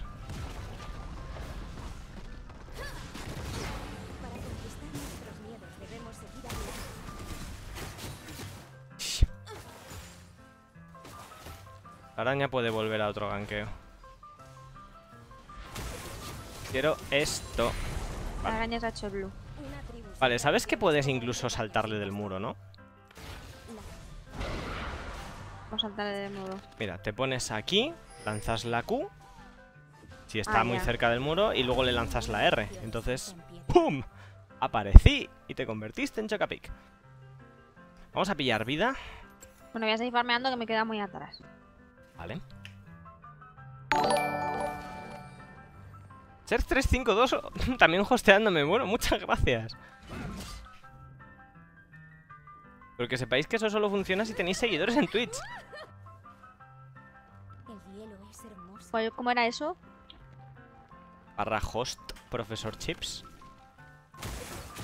La araña puede volver a otro ganqueo. Quiero esto. La araña es Blue. Vale, ¿sabes que puedes incluso saltarle del muro, no? Vamos a saltar de nuevo. Mira, te pones aquí, lanzas la Q, si está Ah, muy ya. cerca del muro, y luego le lanzas la R. Entonces. ¡pum! aparecí y te convertiste en Chocapic. Vamos a pillar vida. Bueno, voy a seguir farmeando que me queda muy atrás. Vale. Ser 352 también hosteándome. Bueno, muchas gracias. Pero que sepáis que eso solo funciona si tenéis seguidores en Twitch. El hielo es hermoso. ¿Cuál- ¿Cómo era eso? Barra host, profesor Chips.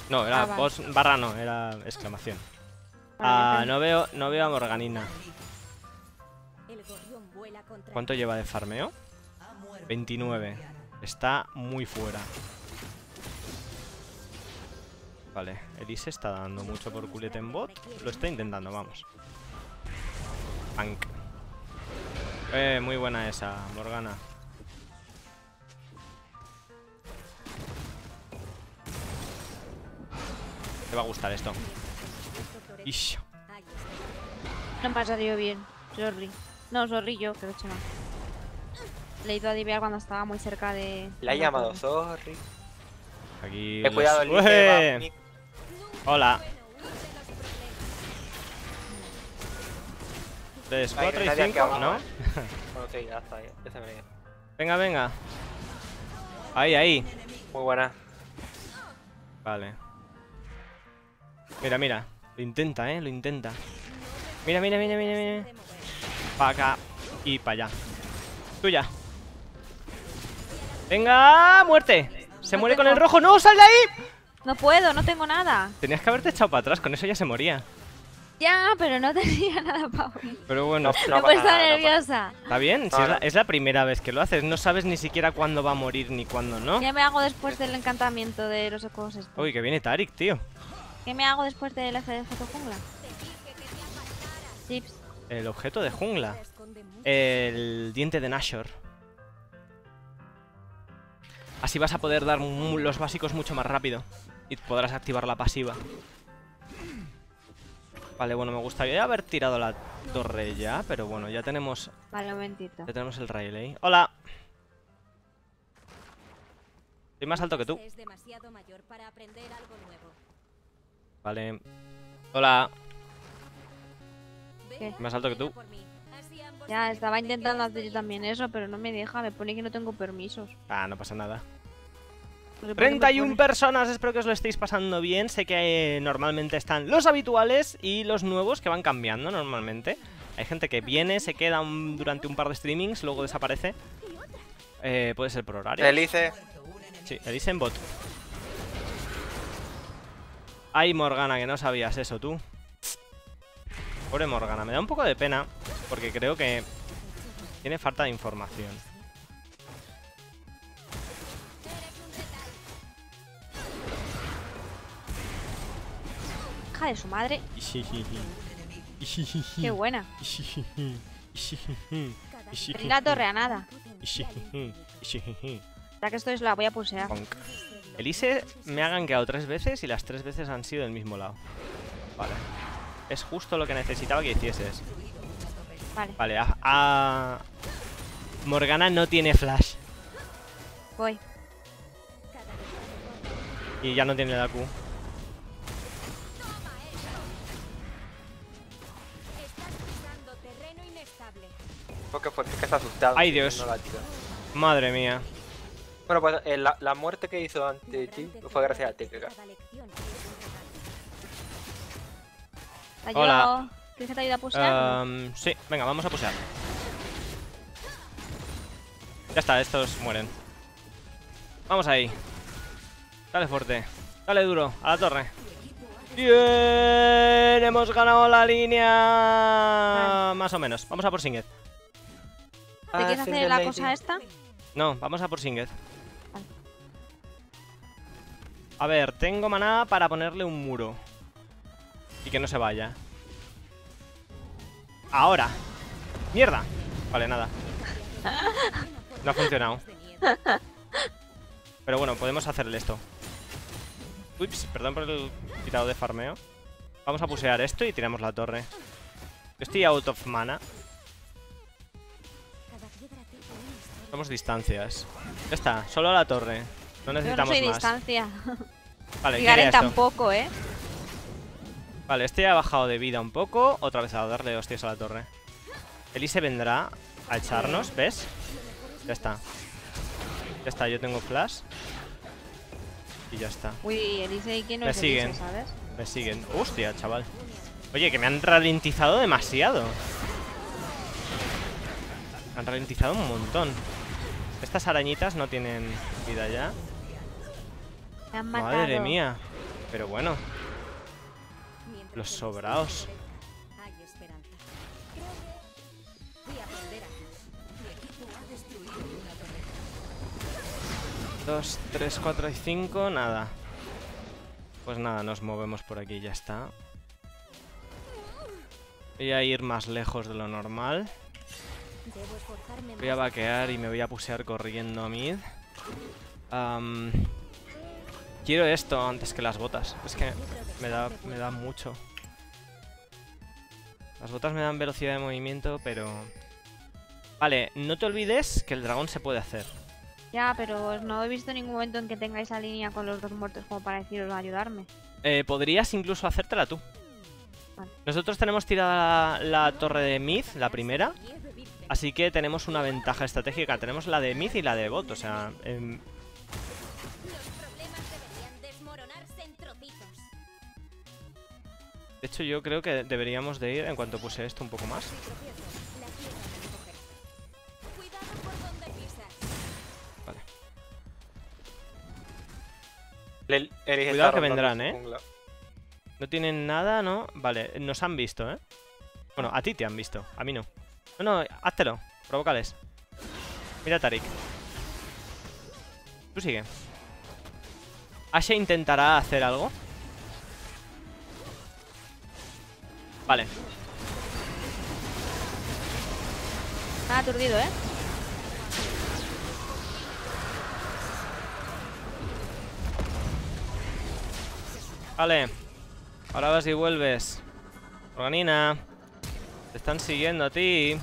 No, era Ah, vale. barra no, era exclamación. Ah, no veo, no veo a Morganina. ¿Cuánto lleva de farmeo? 29. Está muy fuera. Vale, Elise está dando mucho por culete en bot. Lo está intentando, vamos. Punk. Eh, muy buena esa, Morgana. Te va a gustar esto. Ish. No me ha salido bien. Sorry. No, sorry yo, pero chema. Le he ido a divear cuando estaba muy cerca de... La he la llamado. Sorry. Aquí. Ten cuidado, el Hola. 3, Hay 4 y nadie aquí 5, abajo, ¿no? Bueno, sí, ya está, ya, ya se me viene. Venga, venga. Ahí, ahí. Muy buena. Vale. Mira, mira. Lo intenta, ¿eh? Lo intenta. Mira, mira, mira, mira, mira. Para acá y para allá. Tuya. Venga, muerte. Se muere con el rojo. ¡No, sal de ahí! No puedo, no tengo nada. Tenías que haberte echado para atrás. Con eso ya se moría. Ya, pero no tenía nada para. Pero bueno, Me he puesto no nerviosa. está bien. Si No, es, la, no. es la primera vez que lo haces. No sabes ni siquiera cuándo va a morir ni cuándo no. ¿Qué me hago después del encantamiento de los ecos estos? Uy, que viene Tarik, tío. ¿Qué me hago después del F de fotojungla? Chips. El objeto de jungla. El diente de Nashor. Así vas a poder dar los básicos mucho más rápido. Y podrás activar la pasiva. Vale, bueno, me gustaría haber tirado la torre ya, pero bueno, ya tenemos, Vale, un momentito. ya tenemos el Rayleigh. ¡Hola! Soy más alto que tú. Es demasiado mayor para aprender algo nuevo. Vale. Hola. Venga, Más alto que tú. Ya, estaba intentando hacer yo también eso, pero no me deja. Me pone que no tengo permisos. Ah, no pasa nada. 31 pone. personas, espero que os lo estéis pasando bien. Sé que eh, normalmente están los habituales y los nuevos que van cambiando normalmente. Hay gente que viene, se queda un- durante un par de streamings, luego desaparece. Eh, puede ser por horario. Elice. Sí, Elise en bot. Ay, Morgana, que no sabías eso tú. Pobre Morgana, me da un poco de pena porque creo que tiene falta de información. Hija de su madre. Qué buena. Abrí la torre a nada. Ya que estoy, la voy a pusear. Bonk. Elise me ha gankeado tres veces y las tres veces han sido del mismo lado. Vale. Es justo lo que necesitaba que hicieses. Vale, Vale, a, a- Morgana no tiene flash. voy. Y ya no tiene la Q. Porque fue que está asustado. Ay, Dios. no la tira. Madre mía. Bueno, pues eh, la, la muerte que hizo ante ti fue gracias a ti, Kika. Cada lección es un regalo. ¿Te ayudo? Hola. ¿Quieres que te ayude a pusear? Sí, venga, vamos a pusear. Ya está, estos mueren. Vamos ahí. Dale fuerte. Dale duro, a la torre. Bien, hemos ganado la línea. Más o menos. Vamos a por Singed. ¿Te quieres Ah, hacer la cosa esta? No, vamos a por Singed. Vale. A ver, tengo maná para ponerle un muro. Y que no se vaya. Ahora. ¡Mierda! Vale, nada. No ha funcionado. Pero bueno, podemos hacerle esto. Ups, perdón por el quitado de farmeo. Vamos a pusear esto y tiramos la torre. Yo estoy out of mana. Somos distancias. Ya está, solo la torre. No Yo no necesitamos soy más. distancia. Vale, Y ¿qué haría Garen tampoco, ¿eh? Vale, este ha bajado de vida un poco. Otra vez a darle hostias a la torre. Elise vendrá a echarnos, ¿ves? Ya está. Ya está, yo tengo flash. Y ya está. Uy, Elise y quién no Me es siguen. Elise, ¿sabes? Me siguen. Hostia, chaval. Oye, que me han ralentizado demasiado. Me han ralentizado un montón. Estas arañitas no tienen vida ya. Me han matado. Madre mía. Pero bueno, los sobraos. 2, 3, 4 y 5, nada. Pues nada, nos movemos por aquí, ya está. Voy a ir más lejos de lo normal. Voy a vaquear y me voy a pusear corriendo a mid. Quiero esto antes que las botas. Es que me da, me da mucho. Las botas me dan velocidad de movimiento, pero... Vale, no te olvides que el dragón se puede hacer. Ya, pero no he visto ningún momento en que tengáis esa línea con los dos muertos como para deciros ayudarme. Eh, podrías incluso hacértela tú. Vale. Nosotros tenemos tirada la, la torre de Mid, la primera. Así que tenemos una ventaja estratégica. Tenemos la de Mid y la de Bot. O sea, em, de hecho yo creo que deberíamos de ir en cuanto puse esto un poco más. Vale. Cuidado que vendrán, ¿eh? jungla. No tienen nada, ¿no? Vale, nos han visto, ¿eh? Bueno, a ti te han visto, a mí no. No, no, háztelo, provócales. Mira a Tarik. Tú sigue. Ashe intentará hacer algo. Vale, ha aturdido, ¿eh? vale. Ahora vas y vuelves. Organina. Te están siguiendo a ti.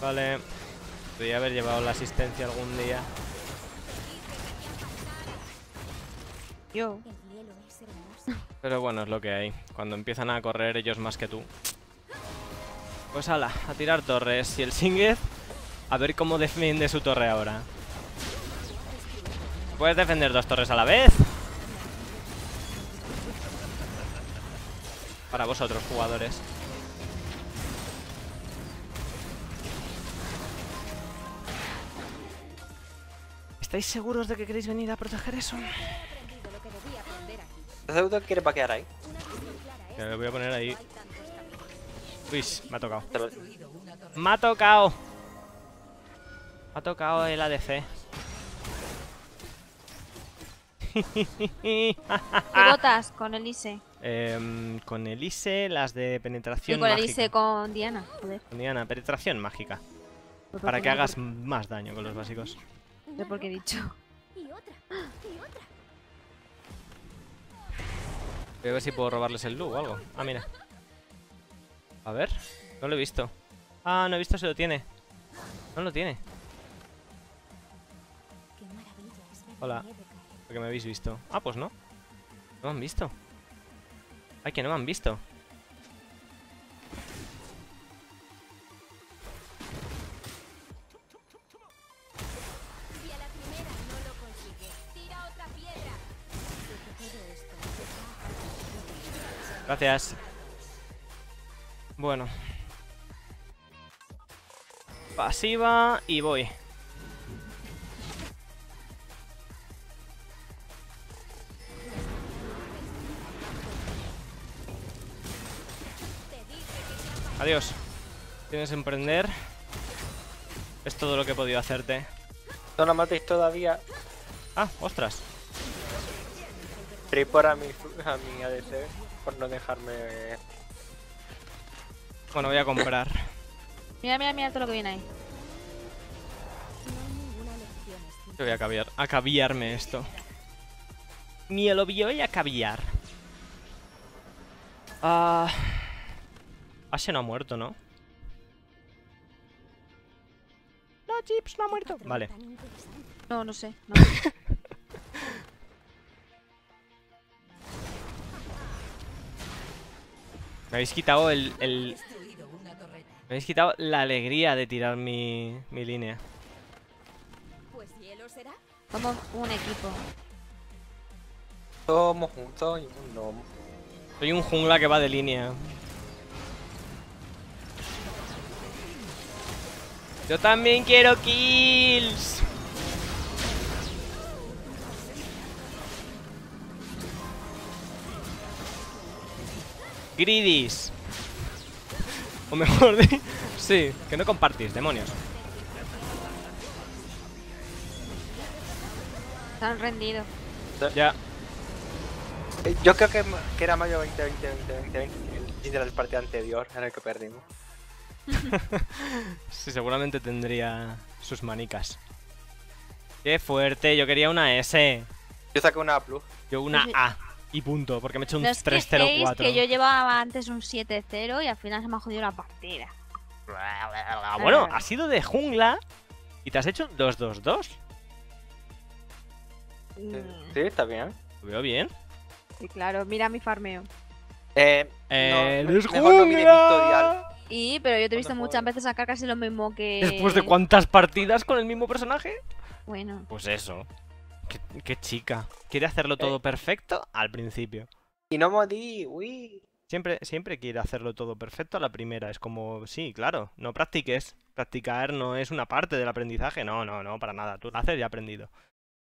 Vale. Podría haber llevado la asistencia algún día. Yo. Pero bueno, es lo que hay. Cuando empiezan a correr ellos más que tú. Pues ala, a tirar torres. Y el Singed, a ver cómo defiende su torre ahora. ¿Puedes defender dos torres a la vez? Para vosotros, jugadores. ¿Estáis seguros de que queréis venir a proteger eso? He aprendido lo que debía aprender aquí. ¿Estás seguro que quieres vaquear ahí? Lo voy a poner ahí. Uy, me ha tocado. Me ha tocado. Me ha tocado el ADC. ¿Qué botas con Elise? Em, con Elise, las de Y penetración con mágica. Elise con Diana. Joder. Con Diana, penetración mágica. Pues Para por- que por- hagas más daño con los básicos. No sé por qué he dicho. Y otra. Y otra. Voy a ver si puedo robarles el loot o algo. Ah, mira. A ver. No lo he visto. Ah, no he visto si lo tiene. No lo tiene. Hola. Porque me habéis visto. Ah, pues no. No me han visto. Ay, que no me han visto. Que Gracias. Bueno. Pasiva y voy. Adiós. Tienes que emprender. Es todo lo que he podido hacerte. No la matéis todavía. Ah, ostras. Tripor a mi, a mi ADC por no dejarme. Bueno, voy a comprar. Mira, mira, mira todo lo que viene ahí. No hay ninguna lección escrita. Yo voy a caviar, a caviarme esto. Mielo voy a caviar. Ah. Ashe no ha muerto, ¿no? Chips no ha muerto. Vale. No, no sé. no. Me habéis quitado el. Me habéis quitado la alegría de tirar mi, mi línea. Pues hielo será. Somos un equipo. Somos juntos y un gnomo. Soy un jungla que va de línea. Yo también quiero kills. Gridis. O mejor, di- sí, que no compartís, demonios. Se han rendido. Ya, Yo creo que, que era mayo 2020, 2020, 2020, el Ginger del partido anterior en el que perdimos. sí, seguramente tendría sus manicas. Qué fuerte, yo quería una S. Yo saqué una plus. Yo una A. Y punto, porque me he hecho un No os quejéis 304. que yo llevaba antes un 7-0 y al final se me ha jodido la partida. Ah, Bueno, has sido de jungla y te has hecho un 2-2-2. Sí, Mm, sí, está bien. Lo veo bien. Sí, claro, mira mi farmeo. Eh, Eh, no, ¡Eres mejor no mires mi historial. Y, pero yo te he visto ¿Cuándo muchas veces sacar casi lo mismo que. ¿Después de cuántas partidas con el mismo personaje? Bueno, Pues eso. Qué, qué chica. Quiere hacerlo todo Eh. perfecto al principio. Y no morí, uy. Siempre, siempre quiere hacerlo todo perfecto a la primera. Es como, sí, claro, no practiques. Practicar no es una parte del aprendizaje. No, no, no, para nada. Tú lo haces y aprendido.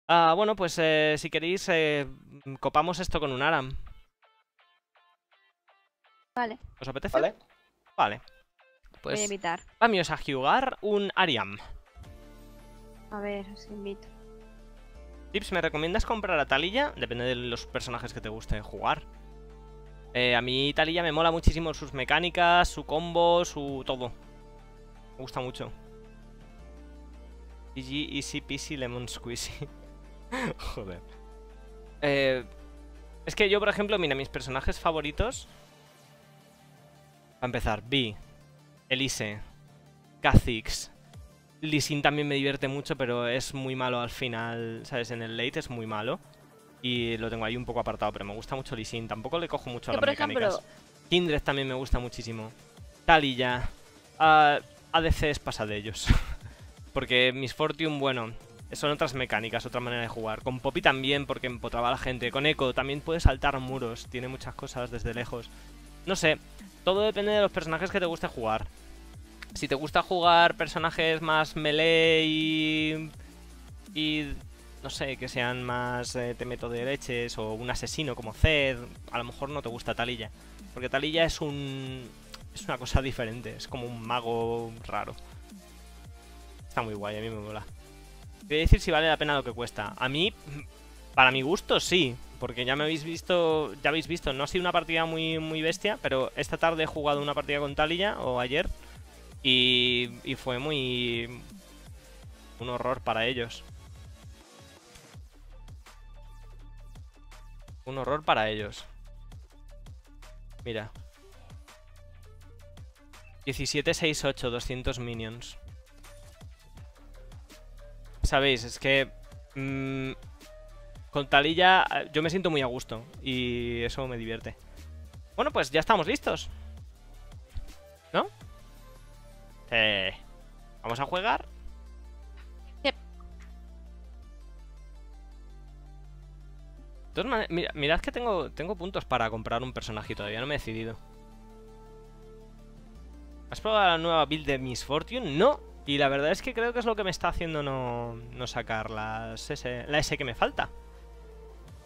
Ah, bueno, pues eh, si queréis, eh, copamos esto con un Aram. vale, ¿Os apetece? ¿Vale? Vale. voy a Pues invitar. vamos a jugar un Ariam. A ver, os invito. Tips, ¿me recomiendas comprar a Talilla? Depende de los personajes que te guste jugar. Eh, a mí Talilla me mola muchísimo sus mecánicas, su combo, su todo. Me gusta mucho. GG, easy peasy, lemon squeezy. Joder. Eh, es que yo, por ejemplo, mira, mis personajes favoritos... Para empezar, Vi, Elise, Kha'Zix, Lee Sin también me divierte mucho, pero es muy malo al final, ¿sabes? En el late es muy malo. Y lo tengo ahí un poco apartado, pero me gusta mucho Lee Sin. Tampoco le cojo mucho a las por ejemplo, mecánicas. Kindred también me gusta muchísimo. Talilla. ah, ADC es pasa de ellos. porque Miss Fortune, bueno, son otras mecánicas, otra manera de jugar. Con Poppy también, porque empotraba a la gente. Con Echo también puede saltar muros, tiene muchas cosas desde lejos. No sé, todo depende de los personajes que te guste jugar. Si te gusta jugar personajes más melee y. y. no sé, que sean más eh, te meto de leches o un asesino como Zed, a lo mejor no te gusta Talilla. Porque Talilla es un. es una cosa diferente, es como un mago raro. Está muy guay, a mí me mola. Voy a decir si vale la pena lo que cuesta. A mí, para mi gusto, sí. Porque ya me habéis visto, ya habéis visto, no ha sido una partida muy, muy bestia, pero esta tarde he jugado una partida con Talilla, o ayer, y, y fue muy... un horror para ellos. Un horror para ellos. Mira. 17, 6, 8, 200 minions. Sabéis, es que... mm, con Talilla eh, yo me siento muy a gusto y eso me divierte. Bueno, pues ya estamos listos. ¿No? Eh, Vamos a jugar. Yep. Mira- mirad que tengo, tengo puntos para comprar un personaje y todavía no me he decidido. ¿Has probado la nueva build de Miss Fortune? No. Y la verdad es que creo que es lo que me está haciendo no, no sacar las S, la S que me falta.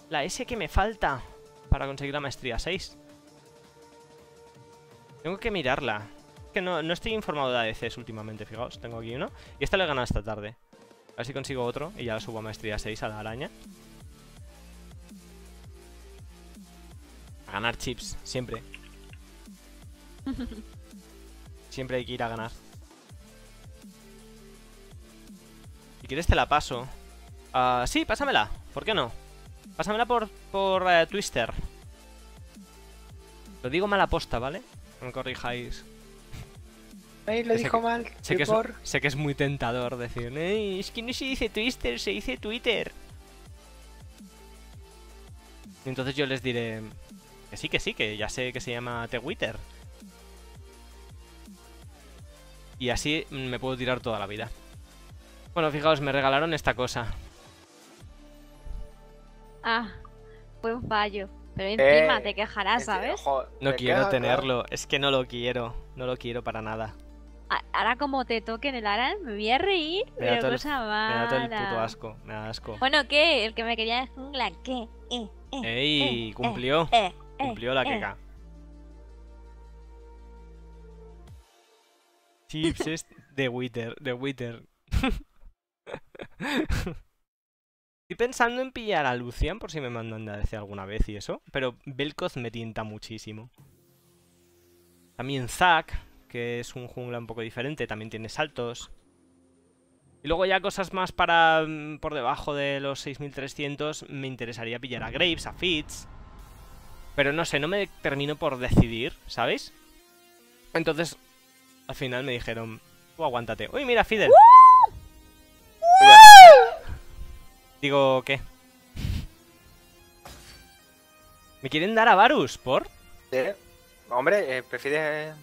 La S que me falta para conseguir la maestría 6. Tengo que mirarla. Es que no, no estoy informado de ADCs últimamente, fijaos. Tengo aquí uno. Y esta le he ganado esta tarde. A ver si consigo otro y ya la subo a maestría 6 a la araña. A ganar chips, siempre. Siempre hay que ir a ganar. Si quieres te la paso. Ah, sí, pásamela. ¿Por qué no? Pásamela por, por eh, Twister. Lo digo mala posta, ¿vale? No me corrijáis. Ay, lo Sé dijo que- mal. Sé ¿y que, es, por? sé que es muy tentador decir, "Ey, es que no se dice Twitter, se dice Twitter. Y entonces yo les diré que sí, que sí, que ya sé que se llama Twitter. Y así me puedo tirar toda la vida. Bueno, fijaos, me regalaron esta cosa. Ah, fue un fallo. Pero encima Eh, te quejarás, Es- ¿sabes? ojo, No quiero queda, tenerlo, es que no lo quiero, no lo quiero para nada. Ahora como te toquen el Aran, me voy a reír, Me da pero el- cosa Me da todo el puto mala. asco, me da asco. Bueno, ¿qué? El que me quería de jungla, ¿qué? Eh, eh, ¡Ey! eh, Cumplió, eh, eh, cumplió la eh. queca. Chips es de Wither, de Wither. Estoy pensando en pillar a Lucian por si me mandan de ADC alguna vez y eso, pero Vel'Koz me tienta muchísimo. También Zack, que es un jungla un poco diferente, también tiene saltos. Y luego ya cosas más para mm, por debajo de los 6300, me interesaría pillar a Graves, a Fitz. Pero no sé, no me termino por decidir, ¿sabéis? Entonces, al final me dijeron, tú aguántate. ¡Uy, mira, Fidel! Digo, ¿qué? ¿Me quieren dar a Varus? ¿Por? Sí. Hombre, eh, prefieres.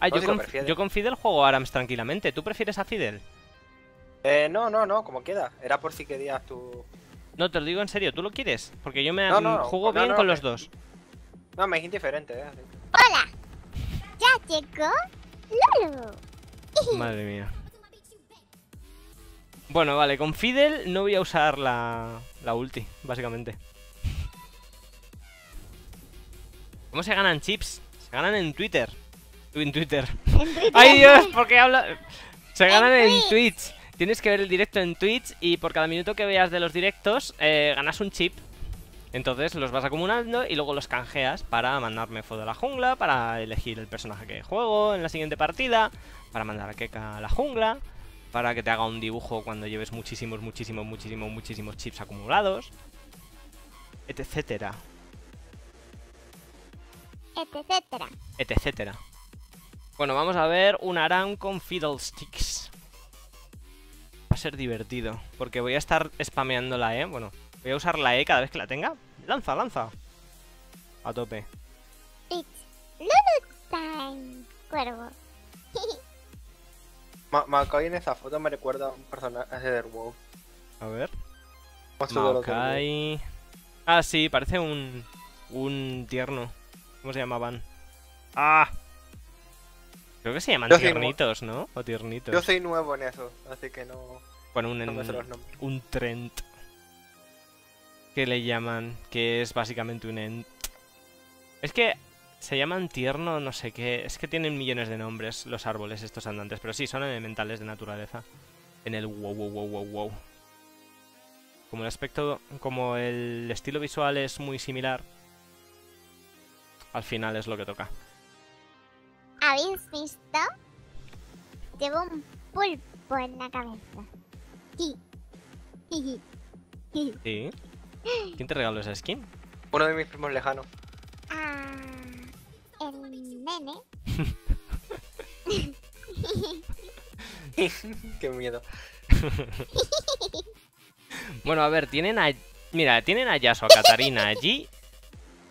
Ah, No, yo, con, yo con Fidel juego Arams tranquilamente. ¿Tú prefieres a Fidel? Eh, no, no, no, como queda. Era por si querías tú. No, te lo digo en serio, ¿tú lo quieres? Porque yo me No, juego no, bien no, con los dos. No, me es indiferente, eh. ¡Hola! ¡Ya llegó Lulu! Madre mía. Bueno, vale, con Fidel no voy a usar la, la ulti, básicamente. ¿Cómo se ganan chips? Se ganan en Twitter. En Twitter. En Twitter. ¡Ay Dios! ¿Por qué habla? Se ganan en Twitch. Twitch. Tienes que ver el directo en Twitch y por cada minuto que veas de los directos eh, ganas un chip. Entonces los vas acumulando y luego los canjeas para mandarme foto de la jungla, para elegir el personaje que juego en la siguiente partida, para mandar a Keka a la jungla, para que te haga un dibujo cuando lleves muchísimos, muchísimos, muchísimos, muchísimos chips acumulados, etcétera, Etcétera. etcétera. Bueno, vamos a ver un Aram con Fiddlesticks. Va a ser divertido, porque voy a estar spameando la E, bueno, voy a usar la E cada vez que la tenga. Lanza, lanza. A tope. It's time. Cuervo. Ma Maokai en esa foto me recuerda a un personaje del WoW. A ver. De. Maokai. Ah, sí, parece un. Un tierno. ¿Cómo se llamaban? ¡Ah! Creo que se llaman Yo tiernitos, ¿no? O tiernitos. Yo soy nuevo en eso, así que no, Bueno, un, no me sé los nombres. un Trent. Que le llaman. Que es básicamente un Ent. Es que se llaman tierno, no sé qué. Es que tienen millones de nombres los árboles estos andantes. Pero sí, son elementales de naturaleza. En el wow, wow, wow, wow, wow. Como el aspecto. Como el estilo visual es muy similar. Al final es lo que toca. ¿Habéis visto? Llevo un pulpo en la cabeza. Sí. ¿Sí? ¿Quién te regaló esa skin? Uno de mis primos lejanos. Ah, el nene. Qué miedo. Bueno, a ver, tienen a. Mira, tienen a Yasuo, a Katarina allí,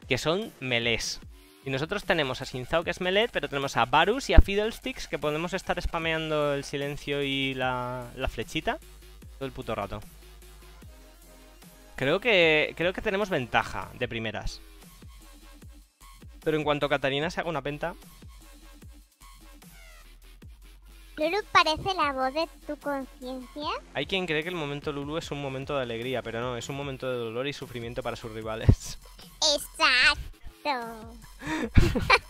que son melés. Y nosotros tenemos a Shinzao, que es melee, pero tenemos a Varus y a Fiddlesticks, que podemos estar spameando el silencio y la, la flechita todo el puto rato. Creo que, creo que tenemos ventaja de primeras. Pero en cuanto Katarina se haga una penta, Lulu parece la voz de tu conciencia. hay quien cree que el momento Lulu es un momento de alegría, pero no, es un momento de dolor y sufrimiento para sus rivales. Exacto.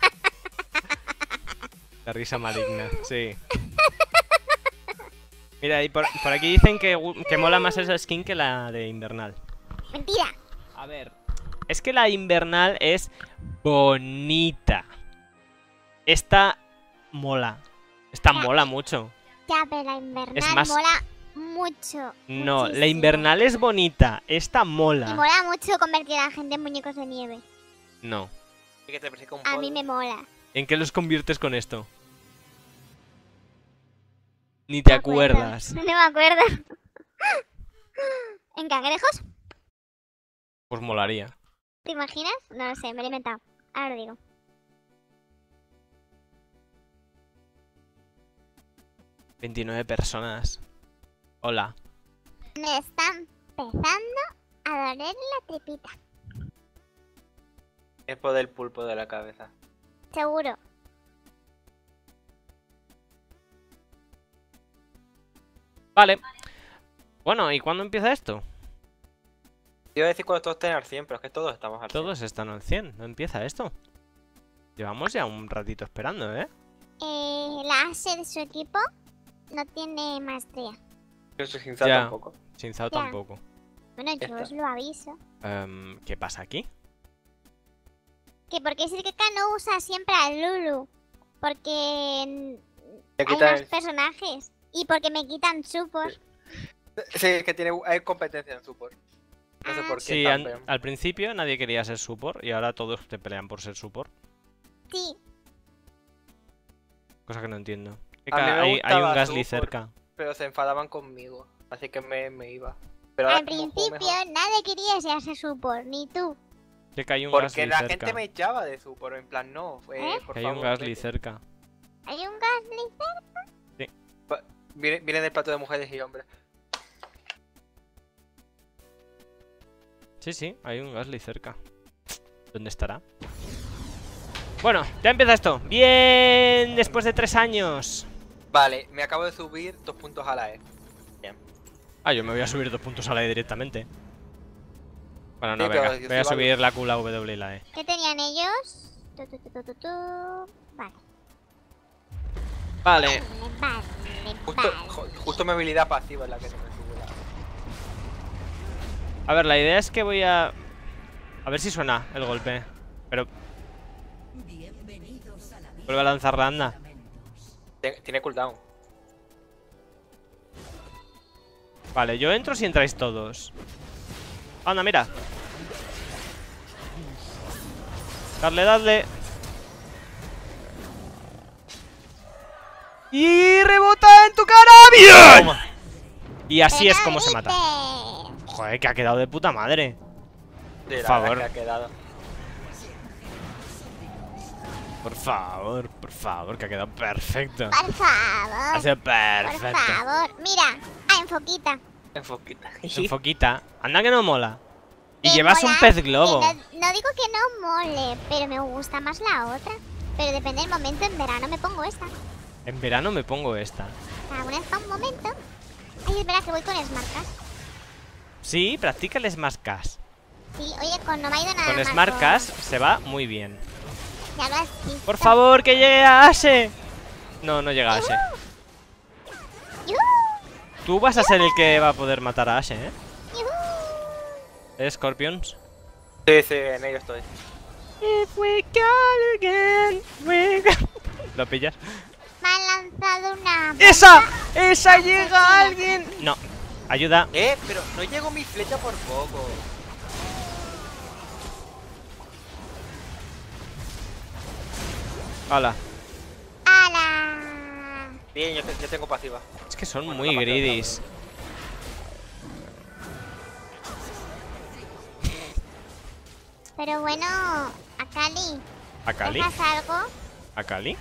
La risa maligna, sí. Mira, y por, por aquí dicen que, que mola más esa skin que la de Invernal. Mentira. A ver, es que la Invernal es bonita. Esta mola. Esta mola mucho. Ya, pero la invernal Es más- mola mucho. No, la. Invernal es bonita. Esta mola. mola mucho convertir a la gente en muñecos de nieve. No. ¿Y que te parece un A mí me mola. ¿En qué los conviertes con esto? Ni te me acuerdo. acuerdas. No me acuerdo. ¿En cangrejos? Pues molaría. ¿Te imaginas? No lo sé, me lo he inventado. Ahora digo. 29 personas. Hola. Me está empezando a doler la tripita. Es por el pulpo de la cabeza. Seguro. Vale. Bueno, ¿y cuándo empieza esto? Te iba a decir cuando todos estén al 100, pero es que todos estamos al 100. Todos están al 100. ¿No empieza esto? Llevamos ya un ratito esperando, ¿eh? Eh, la Ashe de su equipo no tiene maestría. Yo soy sincero Ya. tampoco. Sin Zao Ya. tampoco. Bueno, yo os lo aviso. Em, ¿Qué pasa aquí? Que porque es el que no usa siempre a Lulu. Porque hay quitan más el- personajes. Y porque me quitan supos. Sí, es que tiene hay competencia en support. No sé por qué. Sí, tan an- feo. al principio nadie quería ser support y ahora todos te pelean por ser support. Sí, Cosa que no entiendo. ¿Qué A mí ca- me hay, hay un Gasly support. cerca. Pero se enfadaban conmigo. Así que me, me iba. Pero al principio nadie quería ser support, ni tú. ¿Qué que hay un Porque Gasly la cerca? gente me echaba de support. En plan, no. eh, ¿Eh? por Que hay un Gasly vete. cerca. Hay un Gasly. Viene, viene del plato de mujeres y hombres. Sí, sí, hay un Gasly cerca. ¿Dónde estará? Bueno, ya empieza esto. Bien, después de tres años. Vale, me acabo de subir dos puntos a la E. Ah, yo me voy a subir dos puntos a la E directamente. Bueno, no, Sí, venga. Voy a subir la Q, la W y la E. ¿Qué tenían ellos? Tu, tu, tu, tu, tu, tu. Vale, Vale. vale, Justo, justo mi habilidad pasiva es la que me la- A ver, la idea es que voy a... A ver si suena el golpe. Pero vuelve a lanzar la anda. tiene cooldown. Vale, yo entro si entráis todos. Anda, mira. Darle, darle. Y rebota en tu cara. ¡Bien! Y así es como se mata. Joder, que ha quedado de puta madre. Sí, la favor. verdad que ha quedado. Por favor, por favor, que ha quedado perfecto. Por favor. Ha sido Por perfecto. favor. Mira, ah, enfoquita. Enfoquita. Enfoquita. Anda que no mola. Y llevas un pez globo. No, no digo que no mole, pero me gusta más la otra. Pero depende del momento, en verano me pongo esta. En verano me pongo esta. Un momento. Ay, es verdad que voy con Smartcast. Sí, practica el Smartcast. Sí, oye, con no me ha ido nada Con mal Smartcast se va muy bien. Ya lo has visto. Por favor, que llegue a Ashe. No, no llega a Ashe. Tú vas a ser el que va a poder matar a Ashe, ¿eh? ¿Eh, Scorpions? Sí, sí, en ello estoy. If we got again, we got- ¿Lo pillas? Me han lanzado una. ¡Esa! ¡Esa llega alguien! No, ayuda. Eh, pero no llegó mi flecha por poco. Hola. ¡Hala! Bien, yo, te- yo tengo pasiva. Es que son Bueno, muy greedies. Pero bueno, Akali, ¿A Cali? ¿dejas algo? ¿A Cali?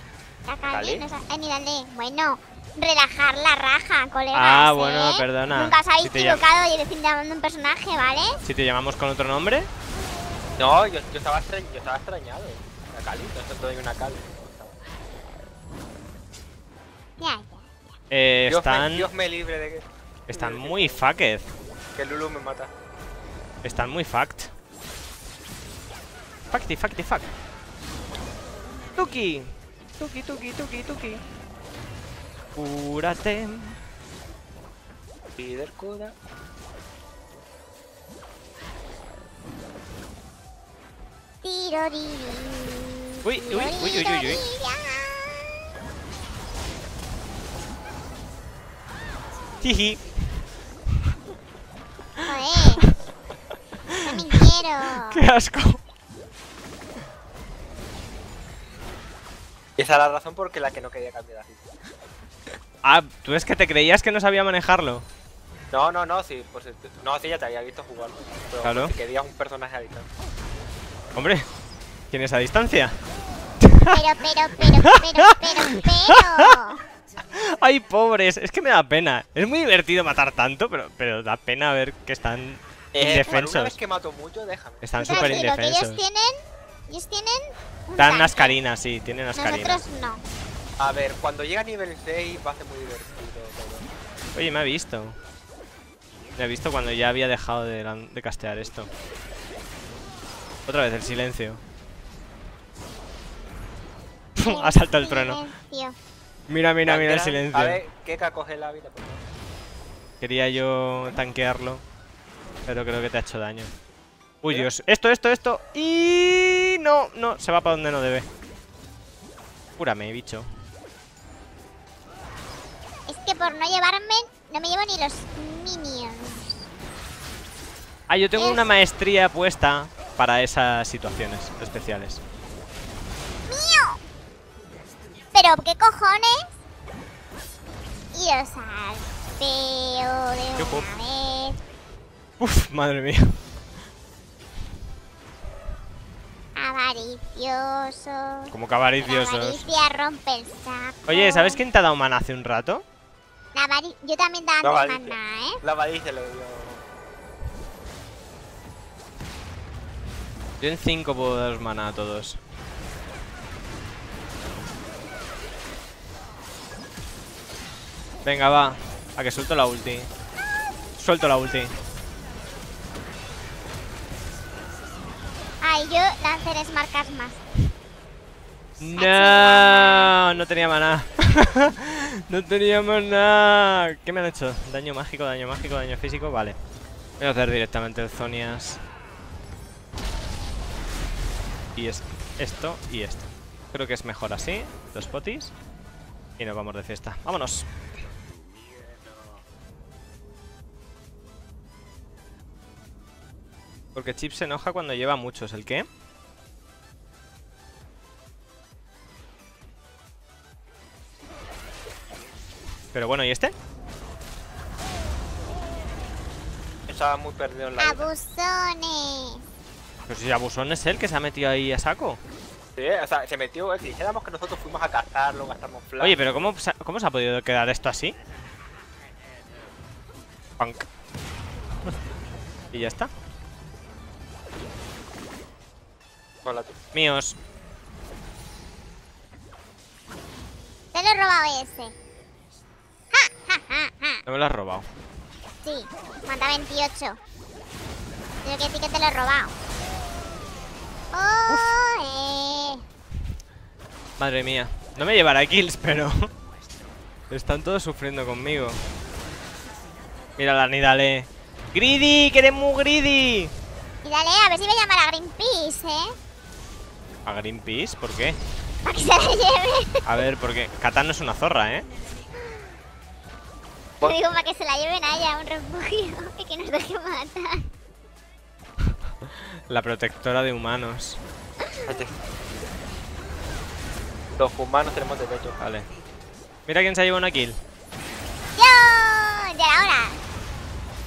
Akali, ¿Akali? no eh, ni dale. Bueno, relajar la raja, colegas. Ah, ¿eh? bueno, perdona. Nunca os habéis Si equivocado y decir llamando un personaje, ¿vale? Si te llamamos con otro nombre, No, yo, yo estaba yo estaba extrañado. Una Cali, no te doy una Cali. Ya, ya. eh, Dios, están, me, Dios me libre de que, están muy fucked. que Lulu me mata. Están muy fucked. Facty, facty, fuck. Tuki. Tuki, tuki, tuki, tuki. Cúrate. Kuda. Tiroriri. Uy, uy, uy, uy, uy, uy. Jiji. Joder. No me quiero. Qué asco. Y esa es la razón por la que no quería cambiar así. Ah, ¿tú es que te creías que no sabía manejarlo? No, no, no, sí, pues no, sí, ya te había visto jugarlo. Pero Claro. si querías un personaje a distancia. Hombre, ¿tienes a distancia? Pero, pero, pero, pero, pero, pero. ¡Ay, pobres! Es que me da pena. Es muy divertido matar tanto, pero, pero da pena ver que están Eh, indefensos. una vez que mato mucho, déjame. Están súper que ellos indefensos. tienen, ellos tienen un Dan tanque. ascarinas, sí, tienen ascarinas. Nosotros no. A ver, cuando llega a nivel 6 va a ser muy divertido todo. Oye, me ha visto. Me ha visto cuando ya había dejado de, castear esto. Otra vez el silencio. Ha saltado el trueno. Silencio. Mira, mira, mira el silencio. A ver, Keka coge la vida, por favor. Quería yo tanquearlo. Pero creo que te ha hecho daño. Uy, Dios. Esto, esto, esto. Y no, no, se va para donde no debe. Cúrame, bicho. Que por no llevarme, no me llevo ni los minions. Ah, yo tengo Es- una maestría puesta para esas situaciones especiales. ¡Mío! Pero, ¿qué cojones? Y os salteo de una vez. Uf, madre mía. Avaricioso. Como La cavariciosos. avaricia rompe el saco. Oye, ¿sabes quién te ha dado mana hace un rato? La avari- Yo también te La avaricia. maná, ¿eh? La le dio. Yo en 5 puedo daros mana a todos. Venga, va. A que suelto la ulti. Suelto la ulti. Ay, yo lanceré marcas más. No, no tenía maná. no tenía maná. ¿Qué me han hecho? Daño mágico, daño mágico, daño físico. Vale. Voy a hacer directamente el Zonias. Y es esto y esto. Creo que es mejor así. Dos potis. Y nos vamos de fiesta. Vámonos. Porque Chip se enoja cuando lleva muchos. ¿El qué? Pero bueno, ¿y este? Estaba muy perdido en la vida. Abusones. Pues si Abusón es él que se ha metido ahí a saco. Sí, o sea, se metió, eh, si dijéramos que nosotros fuimos a cazarlo, gastarnos flash. Oye, pero ¿cómo, se- ¿cómo se ha podido quedar esto así? Punk. y ya está. Hola, tú. Míos. Te lo he robado ese. No me lo has robado. Sí, manda 28. Tengo que decir que te lo he robado. ¡Oh! eh! Madre mía. No me llevará kills, pero... Están todos sufriendo conmigo. Mira la Nidale. ¡Greedy! ¡Que eres muy greedy! Y dale, a ver si me llaman a Greenpeace, ¿eh? ¿A Greenpeace? ¿Por qué? Para que se la lleve. A ver, porque Katan no es una zorra, ¿eh? Te digo para que se la lleven a ella a un refugio y que nos deje matar. La protectora de humanos. Los humanos tenemos derecho. Vale. Mira quién se ha llevado una kill. ¡Yo! ¡Ya era hora!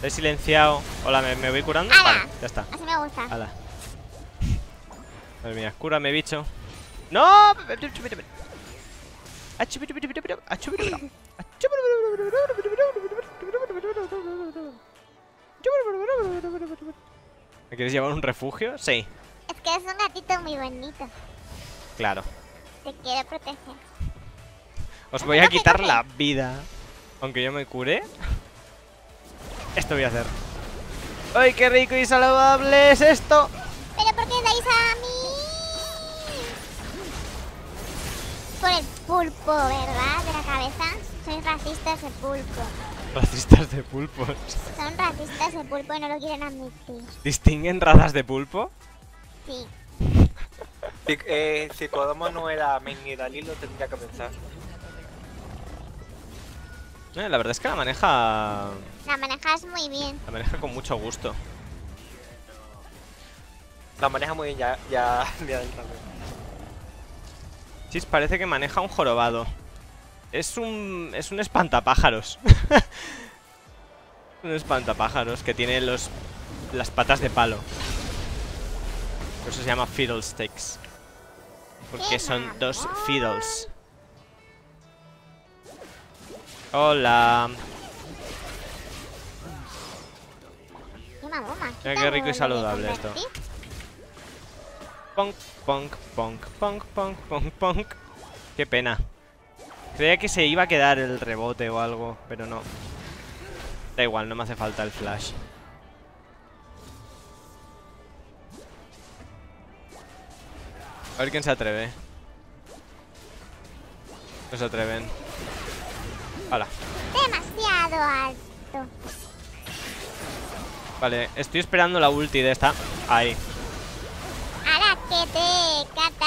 He silenciado. Hola, ¿me, me voy curando? Vale, ya está. Así me gusta. Hala. Madre mía, cúrame, bicho. ¡No! ¿Me quieres llevar a un refugio? Sí, Es que es un gatito muy bonito. claro. Te quiero proteger. Os voy a quitar la vida. Aunque yo me cure. Esto voy a hacer. ¡Ay, qué rico y saludable es esto! ¿Pero por qué dais a mí? Por el pulpo, ¿verdad? De la cabeza. Sois racistas de pulpo. Racistas de pulpos. Son racistas de pulpo y no lo quieren admitir. ¿Distinguen razas de pulpo? Sí. Si, eh, si Kodomo no era main y Dalí, lo tendría que pensar. Eh, la verdad es que la maneja. La manejas muy bien. La maneja con mucho gusto. La maneja muy bien ya, ya, ya. Chis parece que maneja un jorobado. Es un... Es un espantapájaros. un espantapájaros que tiene los... Las patas de palo. Por eso se llama Fiddlesticks. Porque son dos fiddles. Hola. Mira qué rico y saludable esto. Punk, punk, punk, punk, punk, punk, punk. Qué pena. Creía que se iba a quedar el rebote o algo, pero no. Da igual, no me hace falta el flash. A ver quién se atreve. No se atreven. Hala. Demasiado alto. Vale, estoy esperando la ulti de esta. Ahí. Ahora que te cata,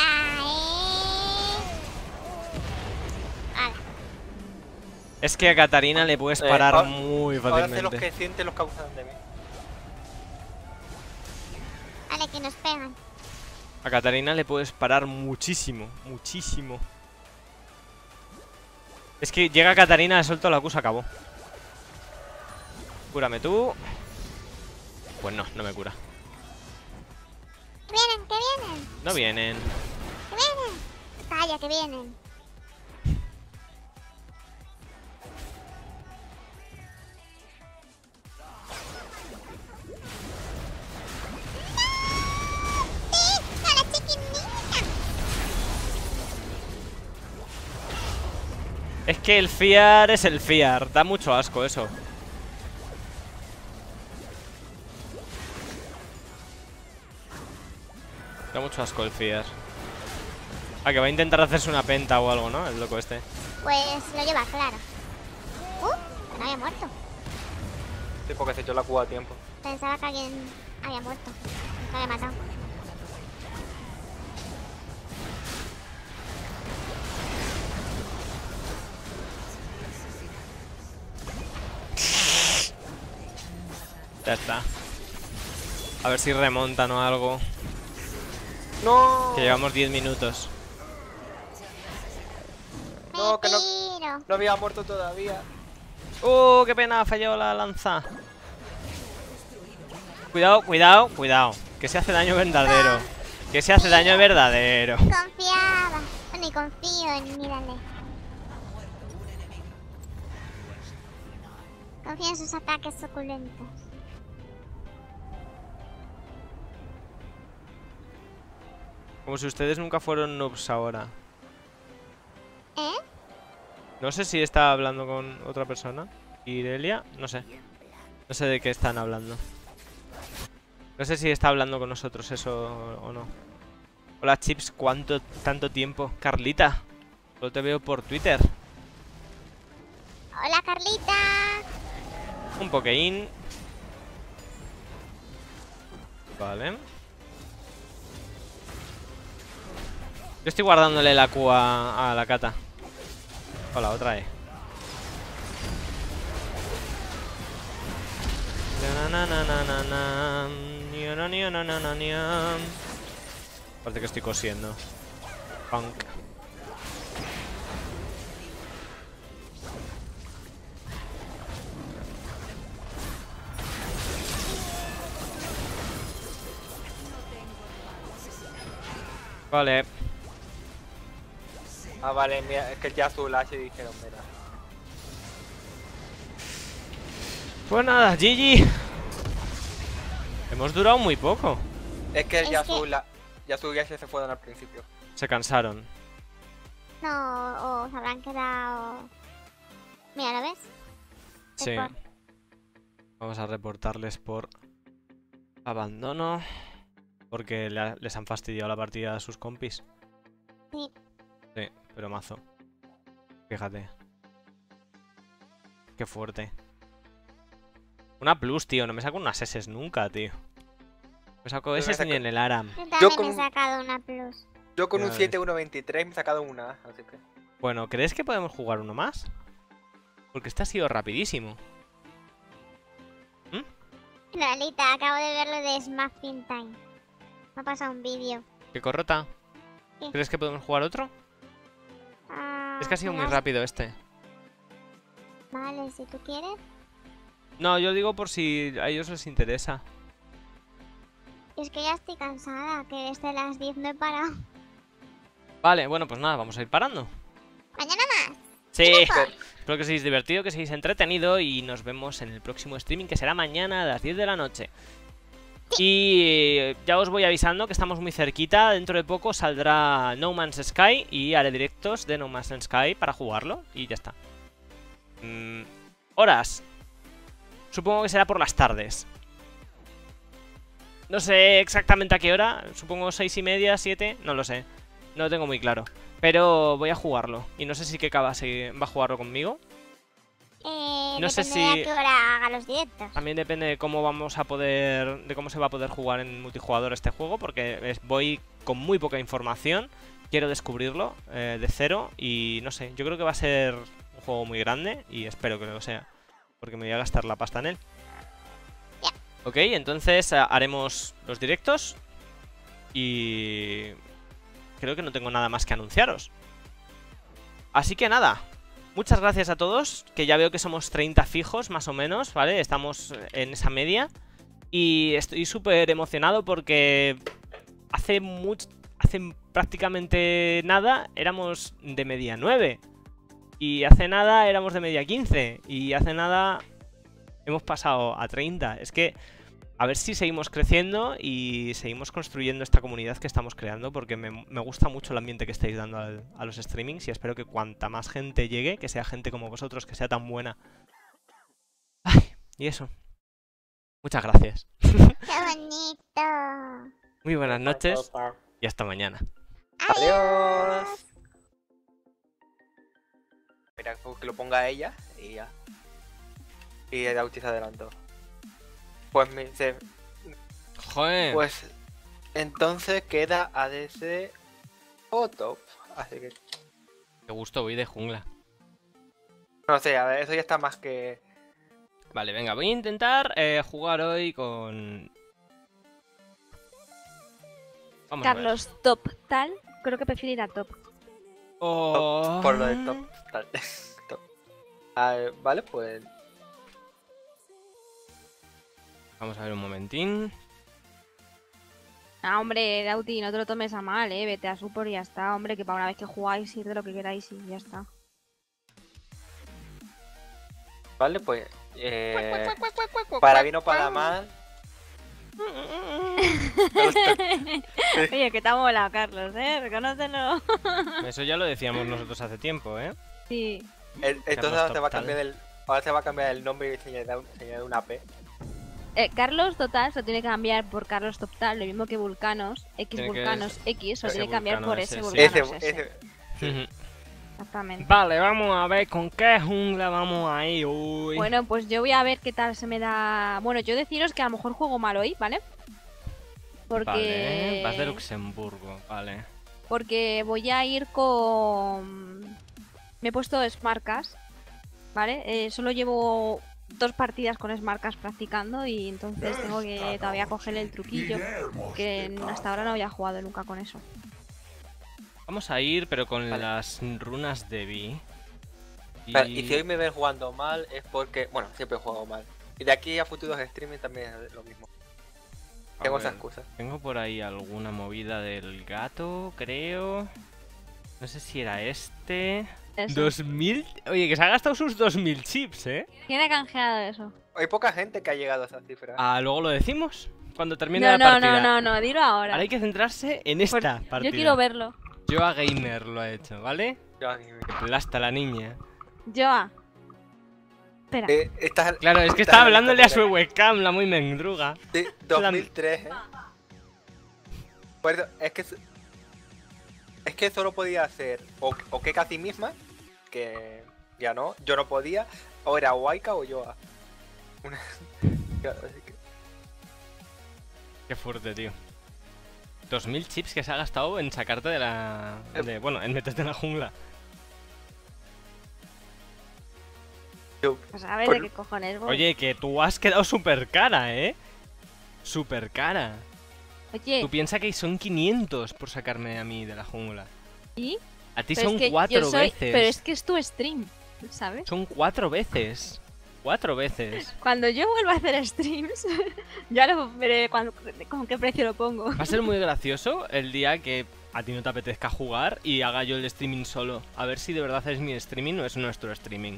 Es que a Katarina le puedes Eh, parar ahora- muy Ahora hace los fácilmente. que sienten los que abusan de mí. Vale, que nos pegan. A Katarina le puedes parar muchísimo, muchísimo. Es que llega Katarina, le suelto la Q, se acabó. Cúrame tú. Pues no, no me cura. Que vienen, que vienen, No vienen. que vienen. Calla, que vienen. Es que el fiar es el fiar. Da mucho asco eso. Da mucho asco el fiar. Ah, que va a intentar hacerse una penta o algo, ¿no? El loco este. Pues lo lleva claro. ¡Uh! No había muerto. Sí, porque se echó la cuba a tiempo. Pensaba que alguien había muerto. Que había matado. Ya está. A ver si remontan o algo. ¡No! Que llevamos 10 minutos. No, que no-. No había muerto todavía. ¡Uh! ¡Qué pena! Ha fallado la lanza. Cuidado, cuidado, cuidado. Que se hace daño verdadero. Que se hace daño verdadero. Confiaba. Bueno, y confío en mírale. Confío en sus ataques suculentos. Como si ustedes nunca fueron noobs ahora. ¿Eh? No sé si está hablando con otra persona. Irelia, no sé. No sé de qué están hablando. No sé si está hablando con nosotros eso o no. Hola Chips, ¿cuánto tanto tiempo? Carlita, solo te veo por Twitter. Hola, Carlita. Un poqueín. Vale. Yo estoy guardándole la Q a, la cata. Hola, otra E. Parece que estoy cosiendo. Punk. Vale. Ah, vale, mira, es que ya azul H dijeron, mira. Pues nada, GG. Hemos durado muy poco. Es que el Es Yasuo, que- la... Yasuo y H se fueron al principio. Se cansaron. No, o se habrán quedado. Mira, ¿lo ves? Sí. Vamos a reportarles por abandono. Porque les han fastidiado la partida a sus compis. Sí. Sí, pero mazo. Fíjate. Qué fuerte. Una plus, tío. No me saco unas S nunca, tío. No me saco S ni en el ARAM. Yo también con me he un- sacado una plus. Yo con un ves. 7123 me he sacado una, así que... Bueno, ¿crees que podemos jugar uno más? Porque este ha sido rapidísimo. Lolita, acabo de ver lo de Smashing Time. Me ha pasado un vídeo. ¿Qué corrota? ¿Crees que podemos jugar otro? Ah, Es que ha sido muy rápido este. Vale, si tú quieres. No, yo digo por si a ellos les interesa. Es que ya estoy cansada, que desde las 10 no he parado. Vale, bueno, pues nada, vamos a ir parando. Mañana más. Sí, Mejor. espero que seáis divertido, que seáis entretenido y nos vemos en el próximo streaming que será mañana a las 10 de la noche. Y eh, ya os voy avisando que estamos muy cerquita, dentro de poco saldrá No Man's Sky y haré directos de No Man's Sky para jugarlo y ya está. Mm, horas. Supongo que será por las tardes. No sé exactamente a qué hora, supongo seis y media, siete, no lo sé. No lo tengo muy claro. Pero voy a jugarlo. Y no sé si Keka si va a jugarlo conmigo. Eh, No sé de si- a qué hora haga los directos. También depende de cómo vamos a poder. de cómo se va a poder jugar en multijugador este juego. Porque voy con muy poca información. Quiero descubrirlo eh, de cero. Y no sé, yo creo que va a ser un juego muy grande. Y espero que lo sea. Porque me voy a gastar la pasta en él. Ya. Ok, entonces eh, haremos los directos. Y. Creo que no tengo nada más que anunciaros. Así que nada, Muchas gracias a todos, que ya veo que somos 30 fijos más o menos, ¿vale? Estamos en esa media. Y estoy súper emocionado porque hace mucho, hace prácticamente nada éramos de media 9. Y hace nada éramos de media 15. Y hace nada hemos pasado a 30. Es que a ver si seguimos creciendo y seguimos construyendo esta comunidad que estamos creando porque me, me gusta mucho el ambiente que estáis dando al- a los streamings y espero que cuanta más gente llegue, que sea gente como vosotros, que sea tan buena. Ay, y eso. Muchas gracias. ¡Qué bonito! Muy buenas noches y hasta mañana. Adiós. Mira, que lo ponga ella y ya. Y el Auti se adelantó. Pues me dice, Joder. pues entonces queda ADC o top. Así que Qué gusto voy de jungla. no sé, a ver, eso ya está más que. Vale, venga, voy a intentar eh, jugar hoy con... Vamos. Carlos, top tal. Creo que prefiero ir a top. Oh. Por lo del top. tal. top. Ver, vale, pues. Vamos a ver un momentín. Ah, hombre, Dauti, no te lo tomes a mal, eh. Vete a support y ya está. Hombre, que para una vez que jugáis, ir de lo que queráis y ya está. Vale, pues. Eh, para bien o para mal. Oye, que te ha molado, Carlos, eh. Reconócelo. Eso ya lo decíamos nosotros hace tiempo, ¿eh? Sí. El- Entonces ahora se va a cambiar el. Ahora se va a cambiar el nombre y se añade una P. Eh, Carlos Total se lo tiene que cambiar por Carlos Total, lo mismo que Vulcanos. X Tiene que- Vulcanos X, se tiene que cambiar por ese, ese sí. Vulcanos Ese, ese. ese. Exactamente. vale, vamos a ver con qué jungla vamos a ir hoy. Bueno, pues yo voy a ver qué tal se me da. Bueno, yo deciros que a lo mejor juego mal hoy, ¿vale? Porque. Vale, vas de Luxemburgo, vale. Porque voy a ir con. Me he puesto Smartcast, ¿vale? Eh, solo llevo dos partidas con Smartcast practicando y entonces tengo que todavía coger el truquillo. Que hasta ahora no había jugado nunca con eso. Vamos a ir, pero con Vale. las runas de Vi. Pero, y si hoy me ven jugando mal es porque. Bueno, siempre he jugado mal. Y de aquí a futuros streaming también es lo mismo. A Tengo ver, esa excusa. Tengo por ahí alguna movida del gato, creo. No sé si era este. Eso. 2000. Oye, que se ha gastado sus 2000 chips, ¿eh? ¿Quién ha canjeado eso? Hay poca gente que ha llegado a esa cifra. Ah, luego lo decimos. Cuando termine No, la no, partida. no, no, no, dilo ahora. Ahora hay que centrarse en Pues esta partida. yo quiero verlo. Joa Gamer lo ha hecho, ¿vale? Ya, Que plasta la niña. Joa. Espera. eh, Claro, es que estás estaba hablándole a su webcam, la muy mendruga. Sí, 2003, ¿eh? Por eso, es que... Es que solo podía hacer o, o que casi misma, que ya no, yo no podía, o era Waika o Yoa. Una... Qué fuerte, tío. 2000 chips que se ha gastado en sacarte de la. de- bueno, en meterte en la jungla. yo- Pues a ver de qué cojones voy. Oye, que tú has quedado súper cara, ¿eh? Súper cara. Oye, Tú piensas que son 500 por sacarme a mí de la jungla. ¿y? A ti Pero son es que cuatro soy- veces. Pero es que es tu stream, ¿sabes? Son cuatro veces. Cuatro veces. Cuando yo vuelva a hacer streams, ya lo veré cuando- con qué precio lo pongo. Va a ser muy gracioso el día que a ti no te apetezca jugar y haga yo el streaming solo. A ver si de verdad es mi streaming o es nuestro streaming.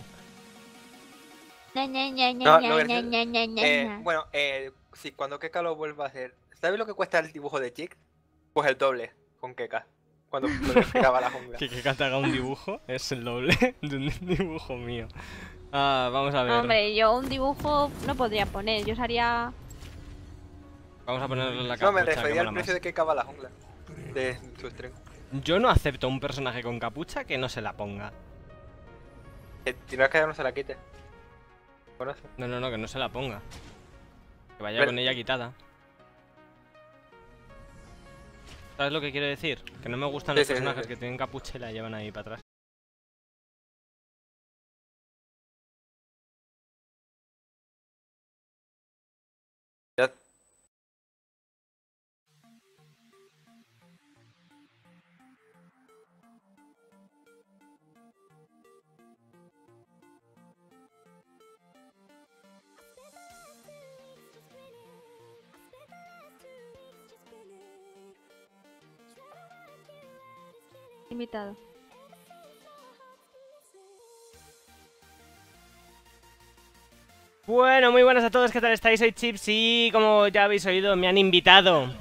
No, Eh, bueno, eh, sí, cuando Keka lo vuelva a hacer. ¿Sabes lo que cuesta el dibujo de Chick? Pues el doble con Keka. Cuando explicaba la jungla. Que que te haga un dibujo es el doble de un dibujo mío. Ah, vamos a ver. Hombre, yo un dibujo no podría poner, yo usaría... Vamos a ponerle la No, me capucha, que refería al precio más. de Keka va la jungla. De su stream. Yo no acepto un personaje con capucha que no se la ponga. Eh, Si no es que ya no se la quite. No, no, no, que no se la ponga. Que vaya Pero- con ella quitada. ¿Sabes lo que quiero decir? Que no me gustan Sí, los sí, personajes sí. que tienen capucha y la llevan ahí para atrás. Invitado. Bueno, muy buenas a todos, ¿qué tal estáis? Soy Chips y como ya habéis oído, me han invitado.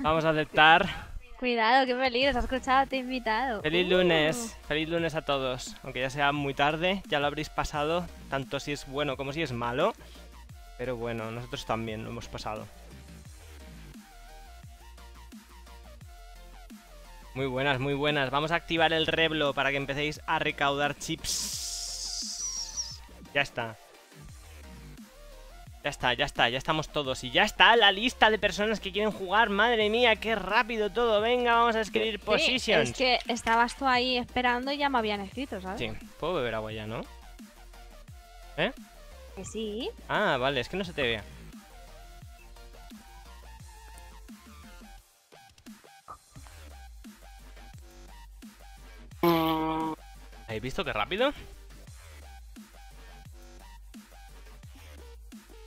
Vamos a aceptar. Cuidado, qué peligro, te has escuchado, te he invitado. Feliz Uh. lunes, feliz lunes a todos. Aunque ya sea muy tarde, ya lo habréis pasado, tanto si es bueno como si es malo. Pero bueno, nosotros también lo hemos pasado. Muy buenas, muy buenas. Vamos a activar el reblo para que empecéis a recaudar chips. Ya está. Ya está, ya está, ya estamos todos. Y ya está la lista de personas que quieren jugar. Madre mía, qué rápido todo. Venga, vamos a escribir Sí, positions. es que estabas tú ahí esperando y ya me habían escrito, ¿sabes? Sí, puedo beber agua ya, ¿no? Que sí. Ah, vale, es que no se te ve. ¿Habéis visto qué rápido?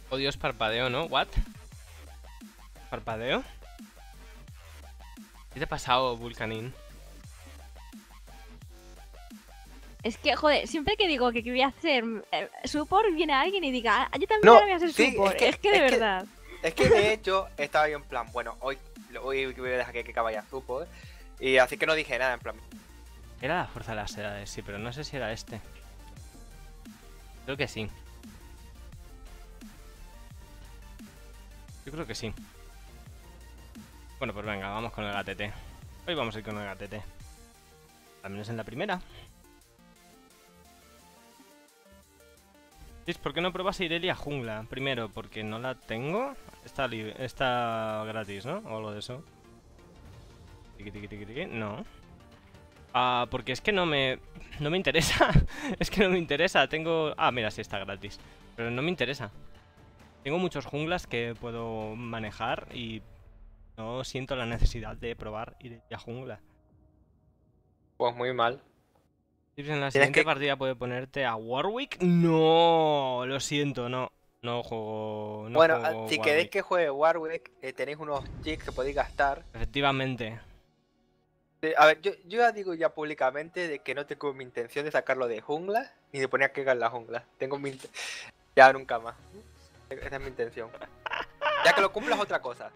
Oh Dios, parpadeo, ¿no? ¿What? ¿Parpadeo? ¿Qué te ha pasado, Vulcanin? Es que, joder, siempre que digo que voy a hacer eh, support, viene alguien y diga, ah, yo también No, ahora voy a hacer sí, support. es Es que- que, de es que- verdad. Es que de hecho estaba yo en plan, bueno, hoy, hoy voy a dejar que Keka vaya a supo, ¿eh? Y así que no dije nada, en plan. Era la fuerza de las edades, sí, pero no sé si era este. Creo que sí. Yo creo que sí. Bueno, pues venga, vamos con el gatete. Hoy vamos a ir con el gatete. También es en la primera. ¿por qué no pruebas Irelia Jungla? Primero, porque no la tengo. Está, está gratis, ¿no? O algo de eso. No. Ah, porque es que no me... No me interesa. es que no me interesa. Tengo... Ah, mira, sí está gratis. Pero no me interesa. Tengo muchos junglas que puedo manejar y no siento la necesidad de probar Irelia Jungla. Pues muy mal. En la Tienes siguiente que- partida puede ponerte a Warwick. No, lo siento, no. No juego. No bueno, juego si Warwick. queréis que juegue Warwick, eh, tenéis unos chicks que podéis gastar. Efectivamente. A ver, yo, yo ya digo ya públicamente de que no tengo mi intención de sacarlo de jungla ni de poner a Keka en la jungla. Tengo mi Ya nunca más. Esa es mi intención. Ya que lo cumplas otra cosa.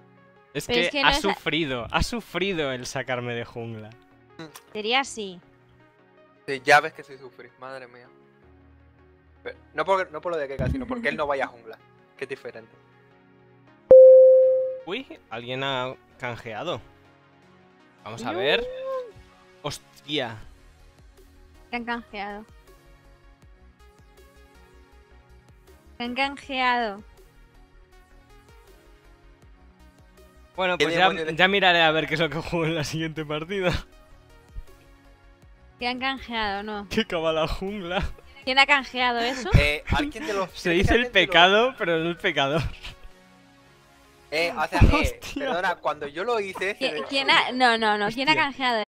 Es Pero que, es que ha no sufrido, ha sufrido el sacarme de jungla. Sería así. Sí, ya ves que soy sufrir, madre mía. Pero no, por, no por lo de Keka, sino porque él no vaya a jungla. Que es diferente. Uy, alguien ha canjeado. Vamos a ver. Hostia. Que han canjeado. Que han canjeado. Bueno, ¿Qué pues ya, ya miraré a ver qué es lo que juego en la siguiente partida. Que han canjeado, no. Que acaba la jungla. ¿Quién ha canjeado eso? Eh, alguien de los. Se dice el pecado, pero no el pecador. Eh, o sea, eh, Hostia. perdona, cuando yo lo hice. se ¿Qui- ve- ¿Quién ha.? No, no, no. ¿Quién ha Hostia. canjeado